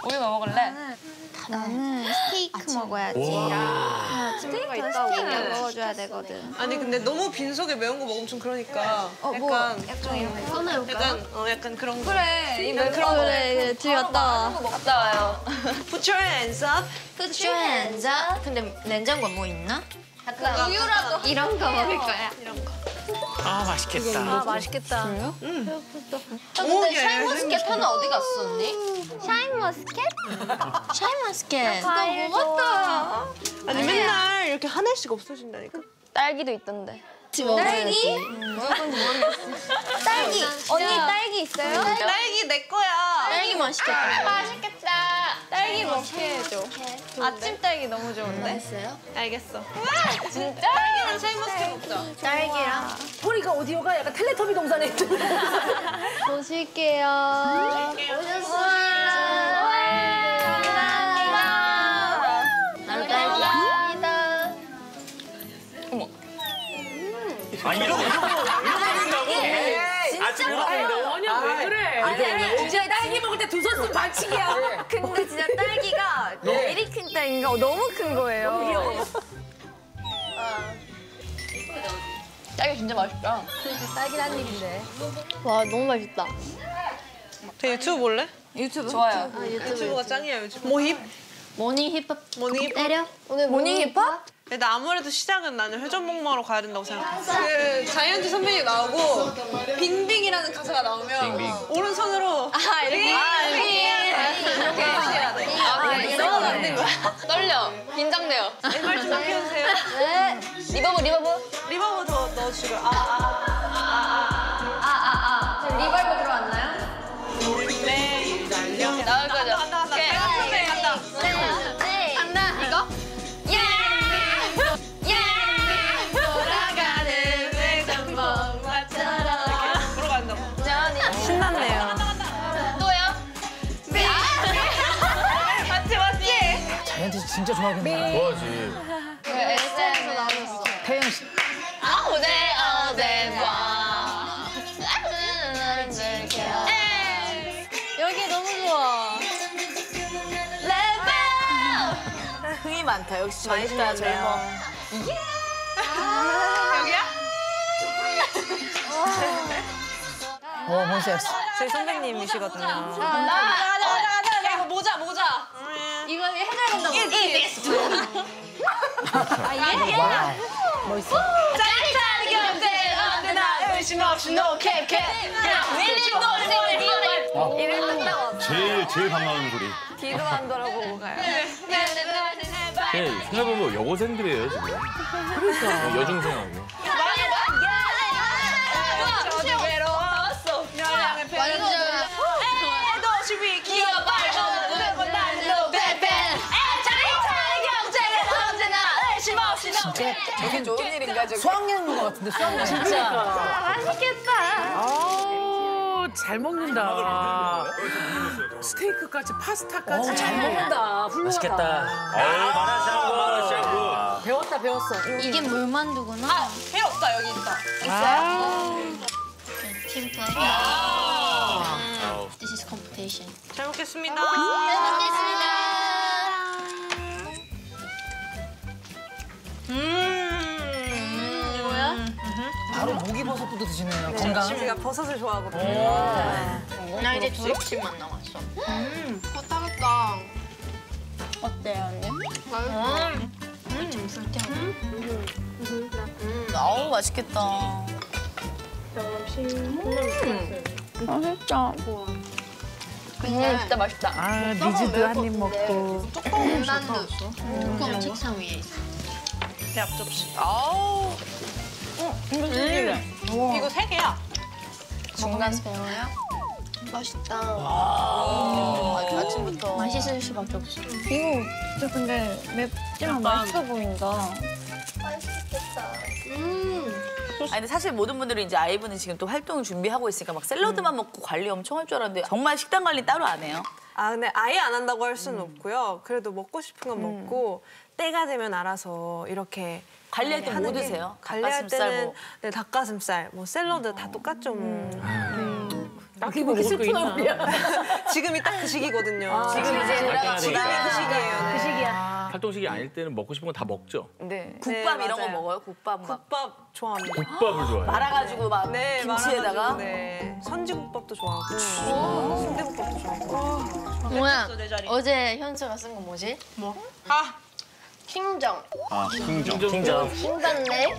[SPEAKER 10] 우리 뭐 먹을래?
[SPEAKER 1] 나는 스테이크 먹어야지.
[SPEAKER 10] 스테이크
[SPEAKER 1] 스테이크 먹어줘야 되거든.
[SPEAKER 12] 아니 근데 너무 빈속에 매운 거 먹으면 좀 그러니까.
[SPEAKER 1] 어, 뭐,
[SPEAKER 12] 약간
[SPEAKER 1] 약간 이런 거. 꺼내볼까?
[SPEAKER 12] 약간 어 약간 그런 거.
[SPEAKER 10] 그래. 이
[SPEAKER 12] 그런 거.
[SPEAKER 1] 그래, 그래. 둘이 갔다 와.
[SPEAKER 10] 갔다 와요. [LAUGHS]
[SPEAKER 12] Put your hands up.
[SPEAKER 1] Put your hands up. 근데 냉장고 뭐 있나?
[SPEAKER 10] 갔다 우유라도.
[SPEAKER 1] 이런 거 먹을 거야.
[SPEAKER 5] 아, 맛있겠다.
[SPEAKER 1] 맛있겠다.
[SPEAKER 12] 응.
[SPEAKER 1] 아,
[SPEAKER 12] 오,
[SPEAKER 1] 근데
[SPEAKER 12] 야, 야,
[SPEAKER 1] 샤인머스켓 하나 어디 갔어, 언니? 샤인머스켓? [LAUGHS] 샤인머스켓. 나 먹었다.
[SPEAKER 12] 아니 맨날 이렇게 하나씩 없어진다니까.
[SPEAKER 10] 딸기도 있던데.
[SPEAKER 1] 딸기?
[SPEAKER 10] 딸기. 언니 딸기 있어요?
[SPEAKER 12] 딸기 내 거야.
[SPEAKER 1] 딸기 맛있겠다.
[SPEAKER 10] 맛있겠다. 딸기 먹게 해줘. 아침 딸기 너무 좋은데?
[SPEAKER 1] 맛있어요?
[SPEAKER 12] 알겠어.
[SPEAKER 10] 진짜?
[SPEAKER 12] 딸기랑 샤인머스켓 먹자.
[SPEAKER 1] 딸기랑.
[SPEAKER 8] 소리가 오디오가 약간 텔레토비 동산에 있는. [LAUGHS]
[SPEAKER 1] 보실게요. 오셨습니
[SPEAKER 9] 아 이런 거 이런 거 이런다고? 아침에 먹는데
[SPEAKER 5] 원영 왜 그래?
[SPEAKER 8] 아니, 아니, 진짜 딸기 먹을 때 두 손 쓰면 반칙이야.
[SPEAKER 10] 근데 진짜 딸기가 메리퀸 딸기가 너무 큰 거예요. 너무 귀여워.
[SPEAKER 1] 딸기 진짜 맛있다. 딸기 한 입인데. 와, 너무 맛있다.
[SPEAKER 12] 저 유튜브 볼래?
[SPEAKER 10] 유튜브? 좋아요.
[SPEAKER 1] 아, 유튜브.
[SPEAKER 12] 유튜브가 짱이야 요즘. 모힙?
[SPEAKER 1] morning 힙합
[SPEAKER 12] morning 힙합?
[SPEAKER 1] 때려? 오늘
[SPEAKER 10] morning 힙합?
[SPEAKER 12] 근데 아무래도 시작은 나는 회전목마로 가야 된다고 생각해. 그 자이언티 선배님 나오고 빙빙이라는 가사가 나오면
[SPEAKER 7] 빙빙.
[SPEAKER 12] 오른손으로
[SPEAKER 10] 아, 이렇게?
[SPEAKER 12] 아,
[SPEAKER 10] 이렇게.
[SPEAKER 12] 이렇게 해야 돼.
[SPEAKER 1] 아? 너무 안된 거야. 떨려. 긴장돼요.
[SPEAKER 12] 왼발 좀 펴주세요.
[SPEAKER 1] 네. 리버브, 리버브.
[SPEAKER 12] 리버브 더 넣어주시고요. 아, 아, 아,
[SPEAKER 10] 아, 아, 아. 지금 리벌브
[SPEAKER 3] 좋아하겠네.
[SPEAKER 7] 좋아하지.
[SPEAKER 1] 그 에스에서 나오셨어.
[SPEAKER 3] 태연 씨.
[SPEAKER 1] 어제 어제 봐. 여기 너무 좋아. 레벨.
[SPEAKER 3] 흥이 많다. 역시 저희가 젊어.
[SPEAKER 12] 여기야?
[SPEAKER 3] 어, 몬세스.
[SPEAKER 12] 제 선배님이시거든요.
[SPEAKER 1] 가자 가자 가자.
[SPEAKER 12] 야, 이거 모자, 모자.
[SPEAKER 1] 이거 해줘야 된다고. 아 예?
[SPEAKER 3] 멋있어.
[SPEAKER 1] 짜릿한 경제 언제나 의심 없이 노캡캡. 윌리 노래 노래.
[SPEAKER 10] 이를 끝나고
[SPEAKER 2] 제일 제일 반가운 소리.
[SPEAKER 10] 뒤도 안 돌아보고 가요.
[SPEAKER 2] 네, 생각해보면 여고생들이에요 지금. 그러니까. 여중생하고.
[SPEAKER 3] 저게 좋은 일인가? 저게? 수학여행인 것 같은데, 수학여행.
[SPEAKER 1] 진짜. 맛있겠다.
[SPEAKER 5] 아우, 잘잘 먹는다. 스테이크까지 파스타까지
[SPEAKER 8] 어, 잘 먹는다. 훌륭하다.
[SPEAKER 9] 맛있겠다. 마라샹궈. 마라샹궈.
[SPEAKER 8] 배웠다 배웠어.
[SPEAKER 4] 이게 물만두구나.
[SPEAKER 12] 아, 배 없다 여기 있다.
[SPEAKER 4] 팀 플레이. This is competition.
[SPEAKER 12] 잘 먹겠습니다.
[SPEAKER 4] 잘 먹겠습니다.
[SPEAKER 12] 음,
[SPEAKER 4] 이거야?
[SPEAKER 8] 바로 목이버섯도 드시네요. 건강.
[SPEAKER 12] 제가 버섯을 좋아하거든요.
[SPEAKER 4] 나 이제 졸업식만 남았어.
[SPEAKER 13] 음, 어, 따갑다.
[SPEAKER 4] 어때요, 언니?
[SPEAKER 13] 맛있어.
[SPEAKER 4] 좀 불태워.
[SPEAKER 3] 아우 맛있겠다.
[SPEAKER 4] 맛있다. 음, 진짜 맛있다.
[SPEAKER 5] 아, 리즈도 한 입 먹고.
[SPEAKER 4] 군만두. 뚜껑 책상 위에 있어.
[SPEAKER 12] 내 앞접시.
[SPEAKER 3] 아우.
[SPEAKER 4] 이거 음.
[SPEAKER 12] 이거 세 개야.
[SPEAKER 4] 중간 배워요? 맛있다.
[SPEAKER 3] 아, 아침부터.
[SPEAKER 4] 맛있을 수밖에 없어. 이거 진짜 근데 맵지만 맛있어 보인다. 맛있겠다. 음.
[SPEAKER 3] 아니 근데 사실 모든 분들이 이제 아이브는 지금 또 활동을 준비하고 있으니까 막 샐러드만 먹고 관리 엄청 할 줄 알았는데 정말 식단 관리 따로 안 해요.
[SPEAKER 12] 아 근데 아예 안 한다고 할 수는 없고요. 그래도 먹고 싶은 건 먹고 때가 되면 알아서 이렇게
[SPEAKER 3] 관리할 때 뭐 드세요?
[SPEAKER 12] 관리할
[SPEAKER 3] 닭가슴살
[SPEAKER 12] 때는
[SPEAKER 3] 뭐.
[SPEAKER 12] 네, 닭가슴살, 뭐 샐러드 다 똑같죠 뭐.
[SPEAKER 5] 딱히 뭐 먹을 거 있나? [LAUGHS]
[SPEAKER 12] 지금이 딱 그 시기거든요.
[SPEAKER 3] 아, 지금 이제
[SPEAKER 12] 지금이 그 시기예요. 네.
[SPEAKER 8] 그 시기야.
[SPEAKER 2] 활동식이 아닐 때는 먹고 싶은 거다 먹죠.
[SPEAKER 3] 네.
[SPEAKER 12] 네,
[SPEAKER 3] 국밥 이런 거
[SPEAKER 12] 맞아요.
[SPEAKER 3] 먹어요? 국밥 막
[SPEAKER 12] 국밥 좋아합니다.
[SPEAKER 2] 국밥을 좋아해요.
[SPEAKER 3] 말아가지고 막
[SPEAKER 12] 네,
[SPEAKER 3] 김치에다가.
[SPEAKER 12] 네. 선지국밥도 좋아하고 순대국밥도 좋아하고.
[SPEAKER 4] 뭐야?
[SPEAKER 12] 내 자리.
[SPEAKER 4] 어제 현수가 쓴 거 뭐지?
[SPEAKER 12] 뭐? 아
[SPEAKER 4] 킹정.
[SPEAKER 7] 아, 킹정.
[SPEAKER 9] 킹정.
[SPEAKER 4] 킹받네.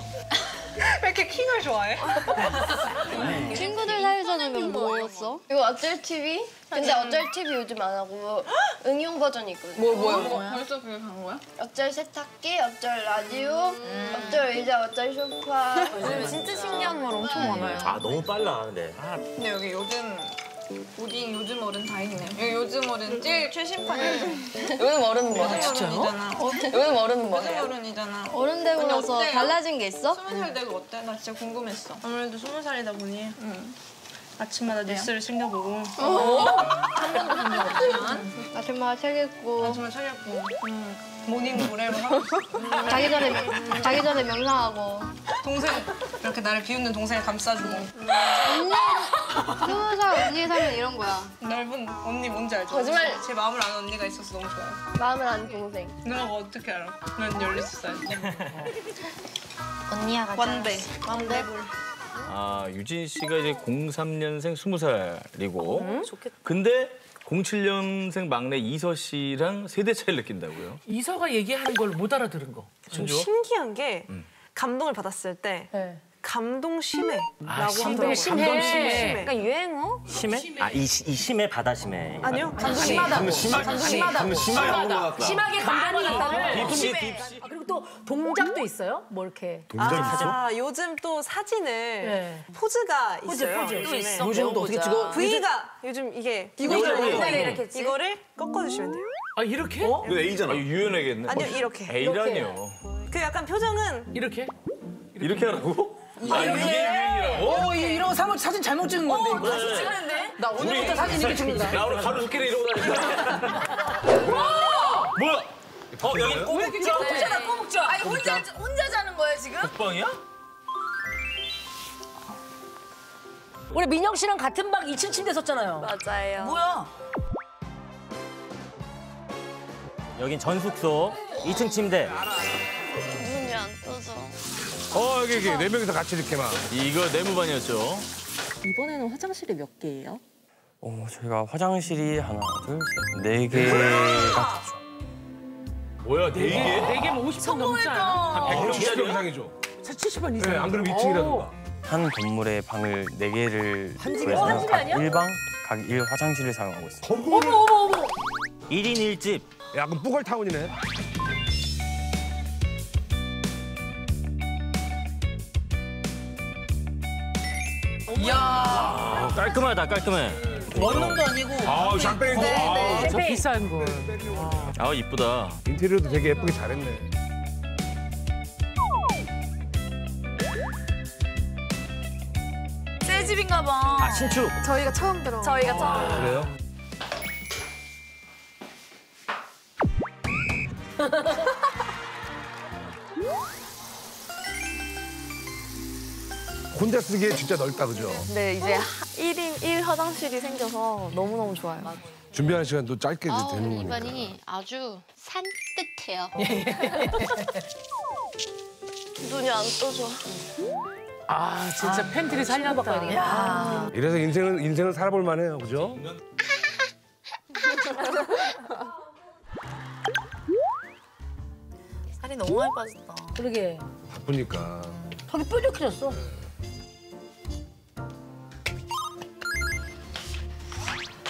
[SPEAKER 12] 왜 이렇게 킹을 좋아해? [LAUGHS]
[SPEAKER 4] 친구들 사이에서는 뭐였어? 이거 어쩔 TV? 근데 어쩔 TV 요즘 안 하고 응용 버전이 있거든. 뭐 뭐야?
[SPEAKER 13] 벌써 그게 간 거야?
[SPEAKER 4] 어쩔 세탁기, 어쩔 라디오, 어쩔 의자, 어쩔 소파. 요즘 진짜 신기한 말 엄청 많아요.
[SPEAKER 9] 아, 너무 빨라, 근데.
[SPEAKER 13] 근데 여기 요즘 오딩 요즘 어른 다 있네. 여기 요즘 어른 제일 최신판이에요.
[SPEAKER 4] 요즘 어른은 뭐야?
[SPEAKER 13] 어른이잖아.
[SPEAKER 4] 요즘 어른은
[SPEAKER 13] 요즘
[SPEAKER 4] 뭐야?
[SPEAKER 13] 어른이잖아.
[SPEAKER 4] 어른 되고 나서? 달라진 게 있어?
[SPEAKER 13] 스무 살 되고 어때? 나 진짜 궁금했어.
[SPEAKER 12] 아무래도 스무 살이다 보니 아침마다 뉴스를 챙겨보고
[SPEAKER 4] 아침마다 책 읽고
[SPEAKER 12] 아침을 차렸고 morning 노래를 하고 [LAUGHS]
[SPEAKER 4] 자기 전에 자기 전에 명상하고
[SPEAKER 12] 동생 이렇게 나를 비웃는 동생을 감싸주고
[SPEAKER 4] 언니 스무 살 언니 살면 이런 거야.
[SPEAKER 12] 넓은 언니 뭔지 알죠?
[SPEAKER 4] 거짓말.
[SPEAKER 12] 제 마음을 아는 언니가 있어서 너무 좋아요.
[SPEAKER 4] 마음을 아는 동생.
[SPEAKER 12] 누나가 뭐 어떻게 알아? 난 16살.
[SPEAKER 4] 언니야 가자.
[SPEAKER 12] 완배. 완배불.
[SPEAKER 2] 아, 유진 씨가 이제 03년생 20살이고.
[SPEAKER 3] 음, 좋겠다.
[SPEAKER 2] 근데 07년생 막내 이서 씨랑 세대 차이를 느낀다고요?
[SPEAKER 5] 이서가 얘기하는 걸 못 알아들은 거.
[SPEAKER 12] 좀? 신기한 게
[SPEAKER 2] 음.
[SPEAKER 12] 감동을 받았을 때 감동 심해라고
[SPEAKER 5] 아, 심해. 심해.
[SPEAKER 12] 감동 심해.
[SPEAKER 10] 그러니까 유행어?
[SPEAKER 9] 심해? 아, 이, 시- 이 심해 바다 심해.
[SPEAKER 12] 아니요. 감동
[SPEAKER 8] 심하다고.
[SPEAKER 7] 심하게 한것 같다.
[SPEAKER 8] 심하게 감동을 갖다를.
[SPEAKER 2] deep sea, deep sea.
[SPEAKER 8] 아, 그리고 또 동작도 있어요? 뭐 이렇게.
[SPEAKER 12] 아, 요즘 또 사진을
[SPEAKER 8] 네.
[SPEAKER 12] 포즈가
[SPEAKER 8] 포즈,
[SPEAKER 12] 있어요.
[SPEAKER 8] 포즈.
[SPEAKER 12] 요즘에.
[SPEAKER 3] 있어.
[SPEAKER 8] 요즘 또 어떻게. 찍어?
[SPEAKER 12] V가 요즘 이게
[SPEAKER 8] 이거를 이렇게?
[SPEAKER 12] 이거를 꺾어 주시면 돼요.
[SPEAKER 5] 아, 이렇게?
[SPEAKER 2] 이거
[SPEAKER 7] A잖아.
[SPEAKER 2] 아, 유연하겠네.
[SPEAKER 12] 아니요 이렇게.
[SPEAKER 2] A라니요.
[SPEAKER 12] 그 약간 표정은
[SPEAKER 5] 이렇게?
[SPEAKER 2] 이렇게 하라고? 아, 이게 유행이라고?
[SPEAKER 8] 어, 이- 이런 사진, 사진 잘못 찍은 건데. 이거. 나 오늘부터 사진 이렇게 찍는다.
[SPEAKER 2] 나 오늘 가로수길에 이러고 다닌다. 뭐야?
[SPEAKER 9] 어, 여기 꼬북자.
[SPEAKER 3] 꼬북자다 꼬북자. 아니 혼자 혼자 자는 거예요 지금?
[SPEAKER 2] 국방이야?
[SPEAKER 8] 우리 민영 씨랑 같은 방 2층 침대 썼잖아요.
[SPEAKER 4] 맞아요.
[SPEAKER 3] 뭐야?
[SPEAKER 9] 여긴 전 숙소. 2층 침대.
[SPEAKER 4] 눈이 안 떠져.
[SPEAKER 17] 어 여기 여기 네 명이서 같이 이렇게 막.
[SPEAKER 2] 이거 내무반이었죠.
[SPEAKER 16] 이번에는 화장실이 몇 개예요?
[SPEAKER 15] 어, 저희가 화장실이 하나, 둘, 셋, 네 개가
[SPEAKER 2] 뭐야, 네 개?
[SPEAKER 5] 네 개면 50분 넘지 않아?
[SPEAKER 2] 한 100명
[SPEAKER 17] 70명
[SPEAKER 2] 짜리.
[SPEAKER 17] 이상이죠.
[SPEAKER 5] 70원 이상.
[SPEAKER 17] 네, 안 그러면 2층이라든가.
[SPEAKER 15] 한 건물에 방을 네개를 구해서
[SPEAKER 8] 화장실이
[SPEAKER 15] 각
[SPEAKER 8] 아니야?
[SPEAKER 15] 일방각 1화장실을 사용하고 있습니다.
[SPEAKER 8] 어머, 어머, 어머.
[SPEAKER 9] 1인 1집.
[SPEAKER 17] 약간 뿌걸 타운이네.
[SPEAKER 9] 아, 깔끔하다, 깔끔해.
[SPEAKER 3] 원룸도 아니고.
[SPEAKER 17] 아 샴페인도. 아,
[SPEAKER 5] 저 비싼 거.
[SPEAKER 2] 아, 이쁘다.
[SPEAKER 17] 인테리어도 되게 예쁘게 잘했네.
[SPEAKER 3] 새 집인가 봐.
[SPEAKER 2] 아 신축.
[SPEAKER 18] 저희가 처음 들어.
[SPEAKER 4] 저희가 처음.
[SPEAKER 17] 그래요? 혼자 쓰기에 진짜 넓다 그죠?
[SPEAKER 4] 네, 이제 1인 1 화장실이 생겨서 너무너무 좋아요.
[SPEAKER 17] 준비하는 시간도 짧게
[SPEAKER 19] 아,
[SPEAKER 17] 되는 거니까.
[SPEAKER 19] 입안이 아주 산뜻해요. [LAUGHS]
[SPEAKER 4] 눈이 안 떠져.
[SPEAKER 10] 아 진짜 팬티를 살려봐야 되겠다.
[SPEAKER 17] 이래서 인생은 인생은 살아볼 만해요, 그죠?
[SPEAKER 3] 살이 너무 많이 빠졌다.
[SPEAKER 8] 그러게.
[SPEAKER 17] 바쁘니까.
[SPEAKER 8] 턱이 뾰족해졌어.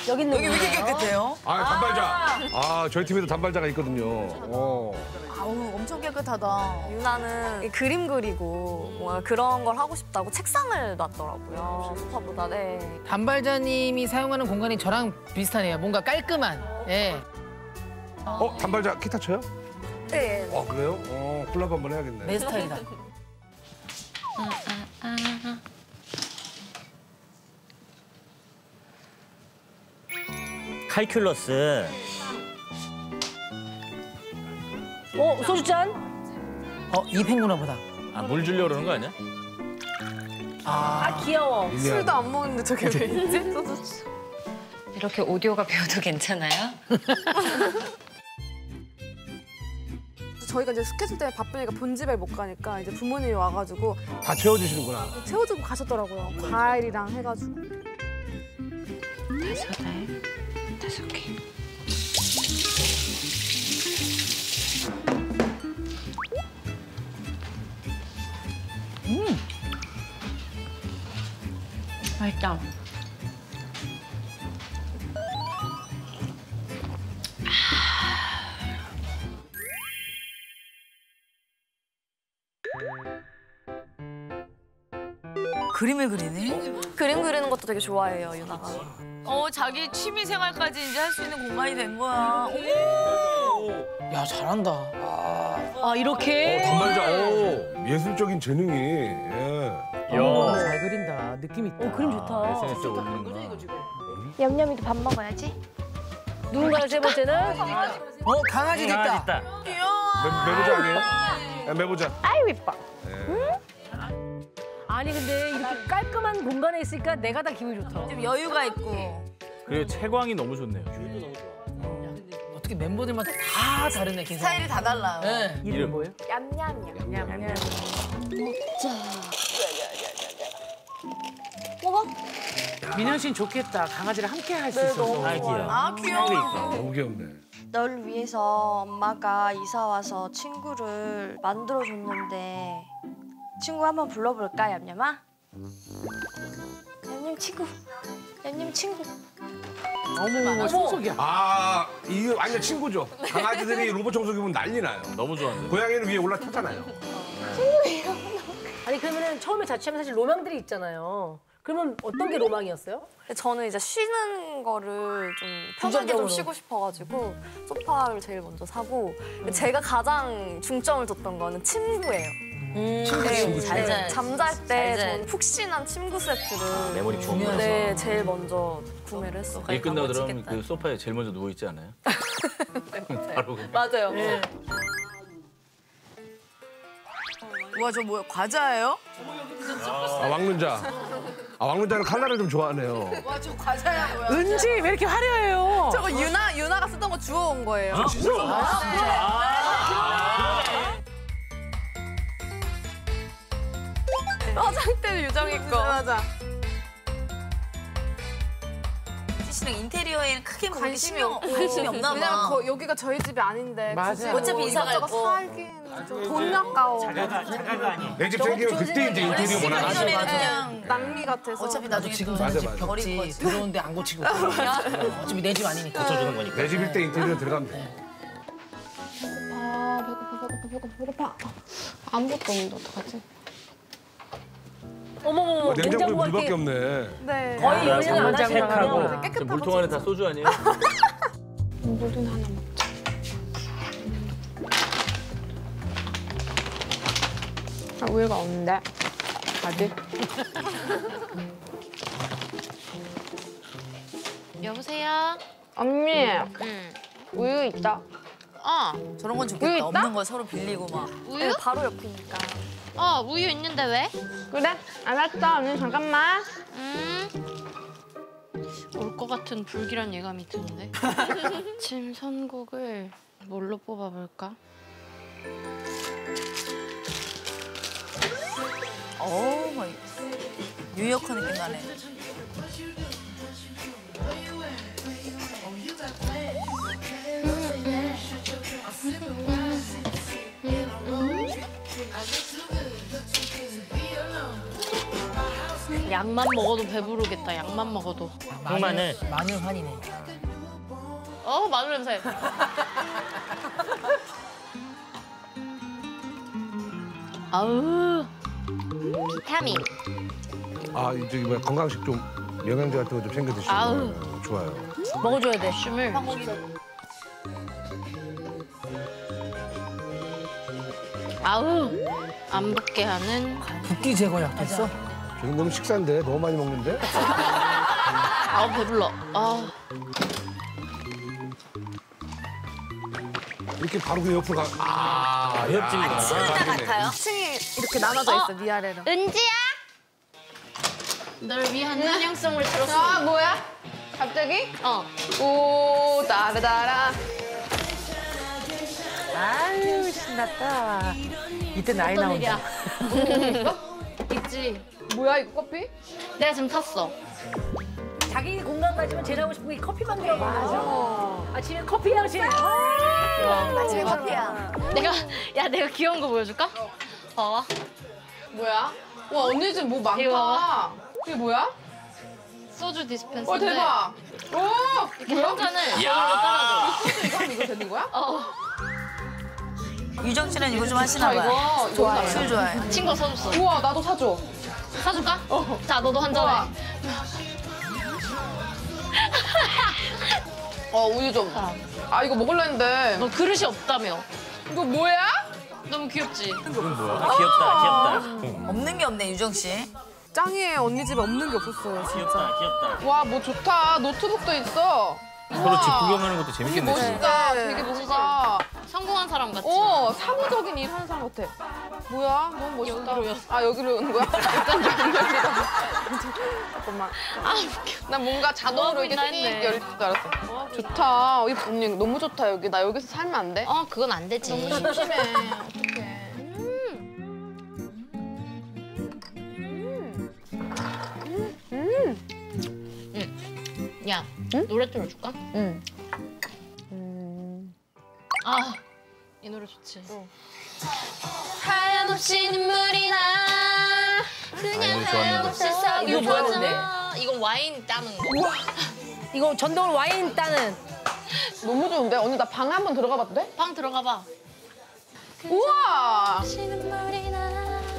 [SPEAKER 8] 여기 있는
[SPEAKER 3] 여기 왜 이렇게? 깨끗해요?
[SPEAKER 17] 아 단발자. 아 저희 팀에도 단발자가 있거든요. 어.
[SPEAKER 3] 아우 엄청 깨끗하다.
[SPEAKER 4] 유나는 이 그림 그리고 뭔가 그런 걸 하고 싶다고 책상을 놨더라고요. 소파보다 네.
[SPEAKER 10] 단발자님이 사용하는 공간이 저랑 비슷하네요. 뭔가 깔끔한. 예.
[SPEAKER 17] 어 단발자 기타 쳐요?
[SPEAKER 4] 네.
[SPEAKER 17] 어 그래요? 어 콜라보 한번 해야겠네.
[SPEAKER 10] 내 스타일이다. [LAUGHS]
[SPEAKER 9] 칼큘러스.
[SPEAKER 8] 어, 소주잔?
[SPEAKER 10] 어, 이 펭구나 보다.
[SPEAKER 2] 아 물 주려고 그러는 거 아니야?
[SPEAKER 8] 아, 귀여워.
[SPEAKER 18] 술도 안 먹는데 저게 왜 있지? [LAUGHS] 소주.
[SPEAKER 20] 이렇게 오디오가 배워도 괜찮아요? [LAUGHS]
[SPEAKER 18] 저희가 이제 스케줄 때문에 바쁘니까 본집에 못 가니까 이제 부모님이 와가지고
[SPEAKER 17] 다 채워주시는구나.
[SPEAKER 18] 채워주고 가셨더라고요. 과일이랑 해가지고.
[SPEAKER 20] 다섯 알, 다섯 개. 음. 맛있다.
[SPEAKER 3] 그림을 그리네?
[SPEAKER 4] 그림 그리는 것도 되게 좋아해요, 유나가.
[SPEAKER 3] 어 자기 취미 생활까지 이제 할 수 있는 공간이 된 거야.
[SPEAKER 10] 야 잘한다.
[SPEAKER 8] 아, 이렇게?
[SPEAKER 17] 어 단발자. 오 예술적인 재능이. 예.
[SPEAKER 10] 어, 잘 그린다. 느낌 있다.
[SPEAKER 8] 어, 그림 좋다.
[SPEAKER 2] SNS에 올리는구나.
[SPEAKER 13] 얌얌이도 밥 먹어야지.
[SPEAKER 8] 누군가요, 세 번째는?
[SPEAKER 10] 어 강아지
[SPEAKER 9] 강아지
[SPEAKER 10] 됐다.
[SPEAKER 9] 있다.
[SPEAKER 17] 매, 매보자 아니에요? 야, 매보자.
[SPEAKER 13] 아이고 이뻐.
[SPEAKER 8] 아니, 근데 이렇게 깔끔한 공간에 있으니까 내가 다 기분이 좋다.
[SPEAKER 3] 좀 여유가 있고.
[SPEAKER 2] 그리고 채광이 너무 좋네요.
[SPEAKER 10] 어떻게 멤버들마다 다 다르네 계속.
[SPEAKER 3] 스타일이 다 달라요.
[SPEAKER 10] 네.
[SPEAKER 2] 이름
[SPEAKER 10] 뭐예요?
[SPEAKER 13] 얌얌얌.
[SPEAKER 8] 냠냠.
[SPEAKER 10] 민현 씨는 좋겠다. 강아지랑 함께 할 수 있어서.
[SPEAKER 9] 아 귀여워.
[SPEAKER 3] 아 귀여워.
[SPEAKER 17] 너무 귀엽네.
[SPEAKER 4] 널 위해서 엄마가 이사 와서 친구를 만들어 줬는데 친구 한번 불러볼까 얌얌아? 얌얌 친구, 얌얌 친구.
[SPEAKER 10] 어머 청소기야.
[SPEAKER 17] 아 이게 완전 친구죠. 강아지들이 로봇 청소기 보면 난리 나요.
[SPEAKER 2] 너무 좋아하는데.
[SPEAKER 17] 고양이는 위에 올라타잖아요.
[SPEAKER 8] 아니, 그러면은 처음에 자취하면 사실 로망들이 있잖아요. 그러면 어떤 게 로망이었어요?
[SPEAKER 4] 저는 이제 쉬는 거를 좀 편하게 좀. 쉬고 싶어가지고 소파를 제일 먼저 사고 제가 가장 중점을 뒀던 거는 침구예요.
[SPEAKER 3] 친구
[SPEAKER 4] 네,
[SPEAKER 3] 잘
[SPEAKER 4] 네. 잠잘 잘때 푹신한 침구 세트를
[SPEAKER 2] 메모리 좋은 거.
[SPEAKER 4] 네, 제일 먼저 구매를 했어요.
[SPEAKER 2] 일 끝나고 그럼
[SPEAKER 3] 멋지겠다.
[SPEAKER 2] 그 소파에 제일 먼저 누워 있지 않아요? [LAUGHS] 바로 그
[SPEAKER 4] 맞아요.
[SPEAKER 3] 우와 저 뭐야 과자예요?
[SPEAKER 17] 아 왕눈자. 아 왕눈자는 칼라를 좀 좋아하네요.
[SPEAKER 3] 와 저 과자야 뭐야?
[SPEAKER 10] 은지 왜 이렇게 화려해요?
[SPEAKER 18] 저거 유나 유나가 쓰던 거 주워온 거예요.
[SPEAKER 17] 아, 진짜?
[SPEAKER 4] 화장대도 유정이 거.
[SPEAKER 18] 맞아.
[SPEAKER 3] 씨는 인테리어에는 크게 뭐
[SPEAKER 18] 관심이
[SPEAKER 3] 관심이 없나
[SPEAKER 18] 왜냐면
[SPEAKER 3] 봐.
[SPEAKER 18] 거- 여기가 저희 집이 아닌데
[SPEAKER 10] 맞아.
[SPEAKER 3] 어차피
[SPEAKER 18] 뭐
[SPEAKER 3] 이사 갈 거.
[SPEAKER 18] 살긴 돈 아까워.
[SPEAKER 9] 자가가 자가가 아니.
[SPEAKER 17] 내집 생기면 그때 이제 인테리어 원하나.
[SPEAKER 3] 전에는 그냥
[SPEAKER 18] 낭비 같아서.
[SPEAKER 3] 어차피 나중에
[SPEAKER 10] 지금
[SPEAKER 3] 또
[SPEAKER 17] 맞아,
[SPEAKER 10] 집. 벽지
[SPEAKER 3] 버릴 거지.
[SPEAKER 10] 들어오는데 안 고치고. [LAUGHS] 어차피 내 집 아니니까.
[SPEAKER 9] 고쳐주는 거니까.
[SPEAKER 17] 내 집일 때 인테리어 들어가면 돼.
[SPEAKER 13] 아 배고파 배고파 배고파 배고파. 아무것도 없는데 어떡하지?
[SPEAKER 8] 어머머머,
[SPEAKER 17] 어, 냉장고에
[SPEAKER 8] 냉장고가
[SPEAKER 17] 물밖에 없네.
[SPEAKER 18] 네.
[SPEAKER 8] 거의
[SPEAKER 9] 야,
[SPEAKER 8] 요리는 안
[SPEAKER 9] 장만장
[SPEAKER 8] 하시는
[SPEAKER 9] 팩하고.
[SPEAKER 2] 저 물통 안에 다 소주 아니에요? [LAUGHS]
[SPEAKER 13] 물은 하나 먹자. 아 우유가 없는데. 가지? [LAUGHS]
[SPEAKER 19] 여보세요?
[SPEAKER 18] 언니,
[SPEAKER 19] 응.
[SPEAKER 18] 우유 있다.
[SPEAKER 19] 어.
[SPEAKER 3] 저런 건 좋겠다.
[SPEAKER 18] 있다?
[SPEAKER 3] 없는 거 서로 빌리고 막.
[SPEAKER 19] 우유?
[SPEAKER 4] 바로 옆이니까.
[SPEAKER 19] 어, 우유 있는데 왜?
[SPEAKER 18] 그래? 알았어. 언니 잠깐만.
[SPEAKER 19] 음. 올것 같은 불길한 예감이 드는데. [LAUGHS] 아침 선곡을 뭘로 뽑아볼까?
[SPEAKER 3] 어우, 막 뉴요커 느낌 나네.
[SPEAKER 19] 약만 먹어도 배부르겠다. 약만 먹어도.
[SPEAKER 8] 마늘. 마늘 환이네.
[SPEAKER 19] 어, 마늘 냄새. [LAUGHS] 아우. 비타민.
[SPEAKER 17] 아, 저기 뭐야 건강식 좀 영양제 같은 거 좀 챙겨 드시고
[SPEAKER 19] 아우.
[SPEAKER 17] 좋아요.
[SPEAKER 19] 먹어줘야 돼. 춤을. 아우. 안 붓게 하는.
[SPEAKER 8] 붓기 제거약 됐어?
[SPEAKER 17] 저 정도면 식사인데 너무 많이 먹는데? [LAUGHS]
[SPEAKER 19] 아우 배불러. 아.
[SPEAKER 17] 이렇게 바로 그 옆으로 가. 아,
[SPEAKER 8] 옆집이구나.
[SPEAKER 17] 아,
[SPEAKER 3] 같아요?
[SPEAKER 4] 층이 이렇게 나눠져 있어 위아래로.
[SPEAKER 19] 은지야. 널 위한 한양성을 들었어.
[SPEAKER 18] 아, 뭐야? 갑자기?
[SPEAKER 19] 어.
[SPEAKER 18] 오, 따라따라.
[SPEAKER 8] 아유 신났다. 이때 나이 나온다.
[SPEAKER 19] 일이야? [LAUGHS] 있지.
[SPEAKER 18] 뭐야, 이거 커피?
[SPEAKER 19] 내가 지금 탔어.
[SPEAKER 8] 자기 공간 가지면 제일 하고 싶은 게 커피밖에 없어. 맞아. 아침에 커피 향실.
[SPEAKER 4] 아침에 커피야.
[SPEAKER 19] 내가 야 내가 귀여운 거 보여줄까? 봐봐.
[SPEAKER 18] 뭐야? 와, 언니 집 뭐 많다.
[SPEAKER 19] 이거
[SPEAKER 18] 이게 뭐야?
[SPEAKER 19] 소주 디스펜서인데.
[SPEAKER 18] 와, 대박. 오! 뭐야?
[SPEAKER 19] 저걸로 따라줘.
[SPEAKER 18] 소주 이거 하면 이거 되는 거야?
[SPEAKER 19] 어.
[SPEAKER 3] 유정 씨는 이거 좀 하시나
[SPEAKER 18] 아,
[SPEAKER 3] 봐요.
[SPEAKER 18] 이거 좋아해.
[SPEAKER 3] 술 좋아해.
[SPEAKER 19] 친구가 사줬어.
[SPEAKER 18] 우와, 나도 사줘.
[SPEAKER 19] 사줄까? 자 너도 한 잔해.
[SPEAKER 18] 우와. 어, 우유 좀. 아, 이거 먹으려 했는데.
[SPEAKER 19] 너 그릇이 없다며.
[SPEAKER 18] 이거 뭐야?
[SPEAKER 19] 너무 귀엽지?
[SPEAKER 9] 이건 뭐야? 아, 귀엽다, 귀엽다.
[SPEAKER 3] 없는 게 없네, 유정 씨.
[SPEAKER 18] 짱이에요. 언니 집에 없는 게 없었어요, 진짜.
[SPEAKER 9] 귀엽다, 귀엽다.
[SPEAKER 18] 와, 뭐 좋다. 노트북도 있어.
[SPEAKER 2] 서로 집 구경하는 것도 재밌겠네, 진짜.
[SPEAKER 18] 멋있다. 되게 뭔가.
[SPEAKER 19] 성공한 사람 같지?
[SPEAKER 18] 어, 사무적인 일 하는 사람 같아. 뭐야? 너무 멋있다.
[SPEAKER 19] 여기로요.
[SPEAKER 18] 아, 여기로 오는 [LAUGHS] 거야? 잠깐만. 아, 웃겨. 난 뭔가 자동으로 이렇게
[SPEAKER 19] 모아보긴
[SPEAKER 18] 띡
[SPEAKER 19] 했네.
[SPEAKER 18] 열릴 줄 알았어. 좋다. 이 언니 너무 좋다, 여기. 나 여기서 살면 안 돼?
[SPEAKER 19] 어 그건 안 되지.
[SPEAKER 18] 너무 심심해. 어떡해.
[SPEAKER 19] 야 노래 틀어줄까?
[SPEAKER 18] 응.
[SPEAKER 19] 아이 노래 좋지. 하염없이 눈물이 나. 그냥. 하염없이 싹
[SPEAKER 8] 이거 뭐였는데?
[SPEAKER 19] 아, 이건 와인 따는 거.
[SPEAKER 8] 이거 전동을 와인 따는.
[SPEAKER 18] 너무 좋은데? 언니 나 방에 한번 들어가 봐도 돼?
[SPEAKER 19] 방 들어가 봐.
[SPEAKER 18] 우와!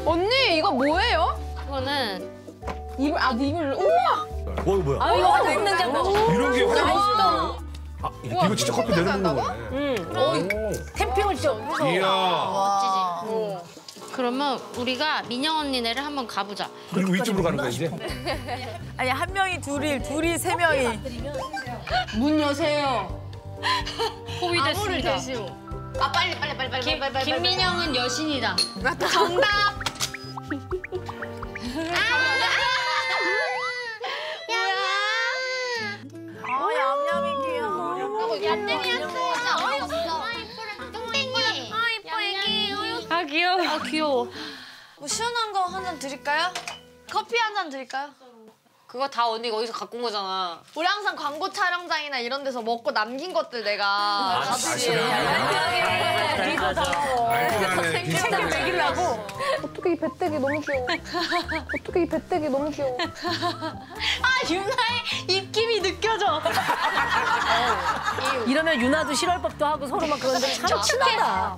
[SPEAKER 18] 언니, 이거 뭐예요?
[SPEAKER 19] 이거는
[SPEAKER 18] 이불, 아, 이불. 우와!
[SPEAKER 9] 어, 이거 뭐야?
[SPEAKER 8] 아 이거 화장 냉장고.
[SPEAKER 17] 이런 게.
[SPEAKER 18] 맛있다.
[SPEAKER 17] 아, 이거 진짜 커피 내는 거네.
[SPEAKER 8] 응. 템핑을 진짜.
[SPEAKER 17] 이야.
[SPEAKER 3] 와.
[SPEAKER 19] 그러면 우리가 민영 언니네를 한번 가보자.
[SPEAKER 17] 그리고 이쪽으로 가는 거야 이제.
[SPEAKER 3] 아니, 한 명이 둘이, 둘이 세 명이.
[SPEAKER 18] 문 여세요. [LAUGHS]
[SPEAKER 19] 호위
[SPEAKER 18] 아무를
[SPEAKER 19] 됐습니다.
[SPEAKER 18] 대시오.
[SPEAKER 19] 아 빨리 빨리 빨리 빨리 빨리 빨리. 김민영은 여신이다.
[SPEAKER 18] 정답! [LAUGHS]
[SPEAKER 3] 아
[SPEAKER 19] 이뻐 애기. 아 귀여워. 아 귀여워.
[SPEAKER 4] 뭐 시원한 거 한 잔 드릴까요? 커피 한 잔 드릴까요?
[SPEAKER 11] 그거 다 언니가 어디서 갖고 온 거잖아.
[SPEAKER 4] 우리 항상 광고 촬영장이나 이런 데서 먹고 남긴 것들 내가
[SPEAKER 9] 아,
[SPEAKER 4] 가지고
[SPEAKER 17] 알뜰하네. 비슷하네.
[SPEAKER 18] 먹이려고. 어떻게 이 배때기 너무 귀여워. 어떻게 이 배때기 너무 귀여워. [LAUGHS]
[SPEAKER 19] 아 유나의 입김이 느껴져. [LAUGHS]
[SPEAKER 8] 이러면 유나도 싫어할 법도 하고 서로 막 그런데 참 친하다.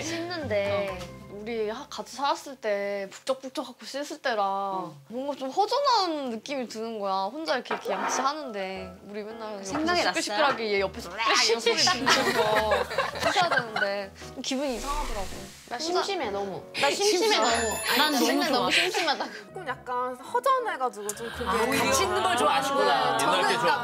[SPEAKER 4] 씻는데 우리 하- 같이 살았을 때 북적북적하고 씻을 때랑 뭔가 좀 허전한 느낌이 드는 거야. 혼자 이렇게, 이렇게 양치하는데 우리 맨날
[SPEAKER 13] 생각이
[SPEAKER 4] 옆에서
[SPEAKER 13] 났어요?
[SPEAKER 4] 시끌시끌하게 얘 옆에서 이런 소리 들으면서 씻어야 되는데 기분이 이상하더라고.
[SPEAKER 13] 나 심심해 너무. 나 [LAUGHS]
[SPEAKER 4] 심심해, 너무.
[SPEAKER 13] 난
[SPEAKER 4] 너무 좋아.
[SPEAKER 13] 너무 심심하다.
[SPEAKER 18] 조금 약간 허전해가지고 좀 그게
[SPEAKER 5] 같이 있는 걸 좋아하시구나.
[SPEAKER 18] 네,
[SPEAKER 5] 옛날
[SPEAKER 18] 저는
[SPEAKER 5] 게
[SPEAKER 18] 그러니까
[SPEAKER 5] 좋아.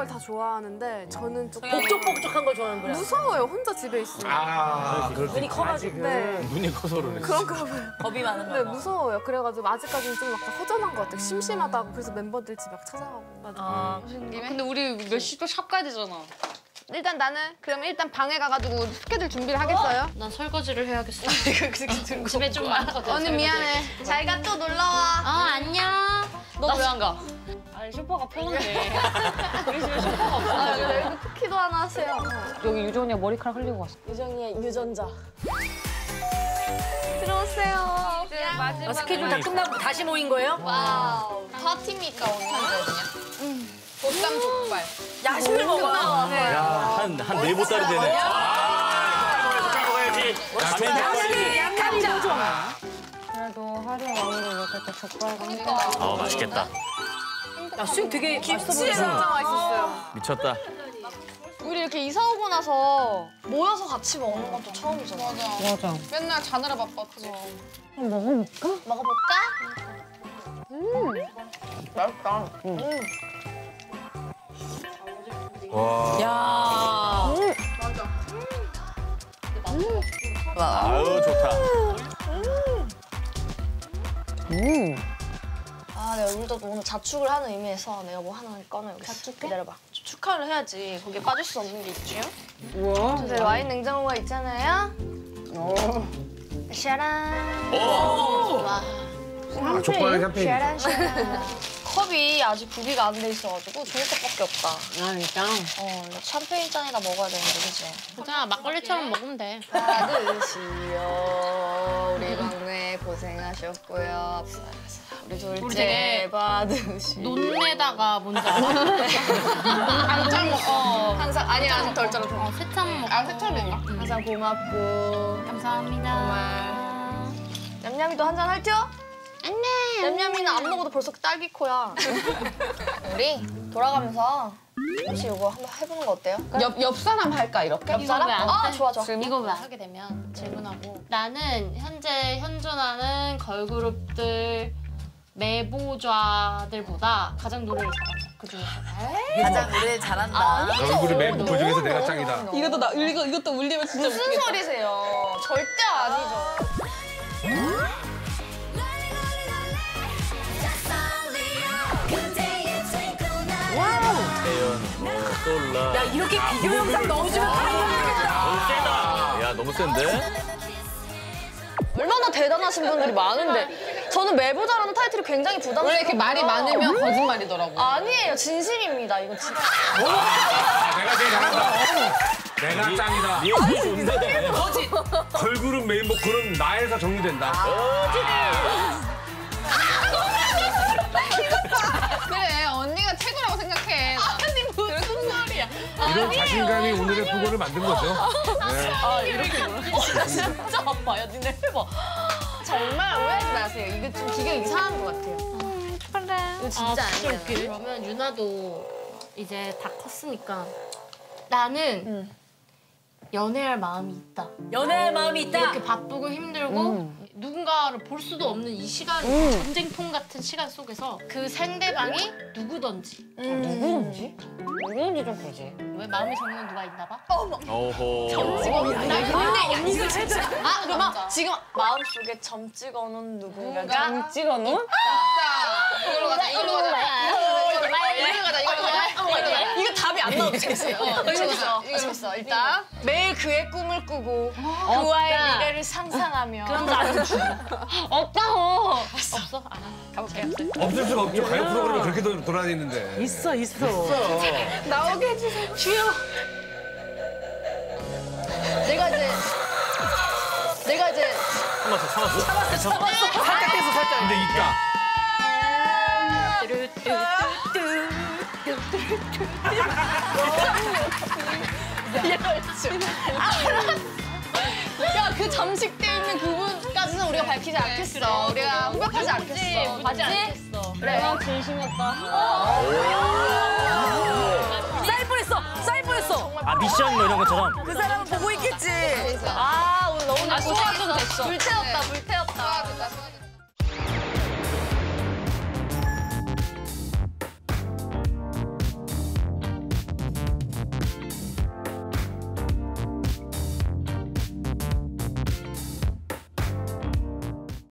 [SPEAKER 18] 걸 다 좋아하는데 저는 조금
[SPEAKER 5] 복적복적한 걸 좋아하는구나.
[SPEAKER 18] 무서워요 혼자 집에 있으면
[SPEAKER 17] 아,
[SPEAKER 5] 눈이 커가지고.
[SPEAKER 18] 네.
[SPEAKER 2] 눈이 커서 그러네.
[SPEAKER 18] 그런가 봐요
[SPEAKER 3] 겁이 많은가
[SPEAKER 18] 네
[SPEAKER 3] 봐.
[SPEAKER 18] 무서워요 그래가지고 아직까지는 좀 약간 허전한 것 같아요 심심하다고 그래서 멤버들 집막 찾아가고
[SPEAKER 4] 아, 근데 우리 몇 시도 샵 가야 되잖아.
[SPEAKER 13] 일단 나는 그럼 일단 방에 가가지고 스케줄 준비를 하겠어요?
[SPEAKER 19] 난 설거지를 해야겠어. [LAUGHS] 집에 좀 많거든.
[SPEAKER 13] 언니 미안해. 자기가 또 놀러 와.
[SPEAKER 19] 어 안녕.
[SPEAKER 4] 너 왜 안 가?
[SPEAKER 19] 아니 슈퍼가 편한데. 우리 집에 슈퍼가 없어.
[SPEAKER 4] 아, 여기 여기 쿠키도 하나 하세요.
[SPEAKER 19] 여기 유정이가 머리카락 흘리고 왔어.
[SPEAKER 4] 유정이의 유전자. 들어오세요.
[SPEAKER 13] 네,
[SPEAKER 8] 아, 스케줄 다 끝나고 다시 모인 거예요?
[SPEAKER 4] Wow. 파티니까 오늘 거든요
[SPEAKER 13] 곶감 족발.
[SPEAKER 3] 야식을 먹어요.
[SPEAKER 2] 야, 한, 한 네 보따리 되네.
[SPEAKER 9] 먹어야지.
[SPEAKER 8] 양념이 너무 좋아.
[SPEAKER 19] 그래도 하루에 왕으로 이렇게 또 족발과 함께.
[SPEAKER 9] 어 맛있겠다.
[SPEAKER 8] 야, 수육 되게 맛있어
[SPEAKER 18] 진짜
[SPEAKER 8] 보이네.
[SPEAKER 18] 맛있었어요
[SPEAKER 2] 미쳤다.
[SPEAKER 4] 우리 이렇게 이사 오고 나서 모여서 같이 먹는 것도 처음이잖아. 맞아.
[SPEAKER 19] 맞아.
[SPEAKER 13] 맨날 자느라 바빴지.
[SPEAKER 19] 한번 먹어볼까?
[SPEAKER 4] 먹어볼까? 음. 맛있다. 음.
[SPEAKER 2] 와.
[SPEAKER 3] 야.
[SPEAKER 2] 아유, 좋다.
[SPEAKER 4] 아, 내가 우리도 오늘 자축을 하는 의미에서 내가 뭐 하나 꺼내야겠어. 자축해? 기다려봐. 축하를 해야지. 거기에 빠질 수 없는 게 있지요? 우와. 저희 와인 냉장고가 있잖아요. 샤란. 와.
[SPEAKER 17] 아, 족발 샴페인.
[SPEAKER 4] 샤란 샤란. 컵이 아직 구비가 안 돼 있어가지고 좋은 컵밖에 없다.
[SPEAKER 19] 아 진짜?
[SPEAKER 4] 어, 샴페인 잔에다 먹어야 되는데, 그치?
[SPEAKER 19] 괜찮아 막걸리처럼 먹으면 돼.
[SPEAKER 4] 받으시오. 우리 막내 고생하셨고요. 우리 둘째 받으시오.
[SPEAKER 19] 논에다가 뭔지 알아? [LAUGHS] 한참 먹어.
[SPEAKER 4] 항상 아니 아직 덜 쩔어.
[SPEAKER 19] 어, 세참 먹고.
[SPEAKER 13] 아, 세참인가?
[SPEAKER 4] 항상 고맙고.
[SPEAKER 19] 감사합니다.
[SPEAKER 4] 냠냠이도 한잔 할죠?
[SPEAKER 19] 안녕.
[SPEAKER 4] 냠냠이는 안 먹어도 벌써 딸기 코야. [LAUGHS] 우리 돌아가면서 혹시 이거 한번 해보는 거 어때요?
[SPEAKER 13] 옆, 옆 사람 할까 이렇게?
[SPEAKER 4] 옆 사람? 아
[SPEAKER 19] 돼?
[SPEAKER 4] 좋아 좋아.
[SPEAKER 19] 이거 왜 하게 되면 질문하고 나는 현재 현존하는 걸그룹들 매보좌들보다 가장 노래를 잘한다. 그 중에서.
[SPEAKER 3] 가장 노래 잘한다.
[SPEAKER 17] 얼굴이 멤버 그 중에서 내가 짱이다.
[SPEAKER 13] 이것도 나 이거 이것도 울리면 진짜
[SPEAKER 4] 무슨 소리세요? 절대 아니죠.
[SPEAKER 2] 뭐, 솔라.
[SPEAKER 8] 야, 이렇게 비디오 영상 넣어주면 다
[SPEAKER 2] 너무 세다. 야, 너무 센데?
[SPEAKER 4] 얼마나 대단하신 분들이 많은데 저는 매보자라는 타이틀이 굉장히 부담스러워요.
[SPEAKER 13] 원래 이렇게 말이 많으면 거짓말이더라고.
[SPEAKER 4] 아니에요 진심입니다 이거 진짜.
[SPEAKER 17] 아, 내가 제일 잘한다. 내가 짱이다.
[SPEAKER 2] 니 얼굴 좋은데?
[SPEAKER 17] 걸그룹 메인 보컬은 나에서 정리된다.
[SPEAKER 13] 그래
[SPEAKER 17] 이런 자신감이 오늘의 부고를 만든 거죠. 네.
[SPEAKER 4] 아 이렇게. 진짜 아파요. 니네 해봐. 정말 오해하지 마세요. 이게 좀 기가 이상한 것 같아요. 이거 진짜
[SPEAKER 19] 아,
[SPEAKER 4] 아니에요.
[SPEAKER 19] 웃기네. 그러면 유나도 이제 다 컸으니까 나는 연애할 마음이 있다.
[SPEAKER 8] 연애할 마음이 있다.
[SPEAKER 19] 이렇게 바쁘고 힘들고 누군가를 볼 수도 없는 이 시간 전쟁통 같은 시간 속에서 그 상대방이 누구든지
[SPEAKER 13] 누구든지? 누구든지 좀 되지.
[SPEAKER 19] 왜 마음에 정는 누가 있나 봐?
[SPEAKER 2] 오호.
[SPEAKER 4] 근데 언니가 진짜. 아 그러면 지금 마음속에 점 찍어놓은 누군가가
[SPEAKER 13] 감 찍어놓은? 가자. 이걸로 가자. 이걸로 가자. 이걸로 가자.
[SPEAKER 4] 이거 답이 안 나와도 재밌어요. 재밌어. 재밌어. 일단 매일 그의 꿈을 꾸고 그와의
[SPEAKER 19] 없다.
[SPEAKER 4] 미래를 상상하며
[SPEAKER 19] 그런 거 아니야. [LAUGHS] 없다고. 없어? 안 하. 가볼게요.
[SPEAKER 17] 없을 수가 없죠. 가요 프로그램이 그렇게 도- 돌아다니는데.
[SPEAKER 5] 있어 있어.
[SPEAKER 4] 나오게 해주세요. 주여. 내가 이제 내가 이제
[SPEAKER 2] 참았어, 참았어.
[SPEAKER 17] 살짝 떼서 살짝. 근데 있다.
[SPEAKER 4] 야
[SPEAKER 13] 우리가 그 점식돼 있는 그분까지는 우리가 밝히지 않겠어. 우리가 후벼파지 않겠어.
[SPEAKER 19] 묻지 않겠어.
[SPEAKER 13] 내가 진심이었다.
[SPEAKER 3] 쌓일 뻔했어. 쌓일 뻔했어.
[SPEAKER 9] 아 미션 뭐 이런 것처럼.
[SPEAKER 3] 그 사람은 보고 있겠지.
[SPEAKER 13] 아 오늘 너무
[SPEAKER 1] 아. 소화좀 됐어.
[SPEAKER 13] 불태웠다 불태웠다.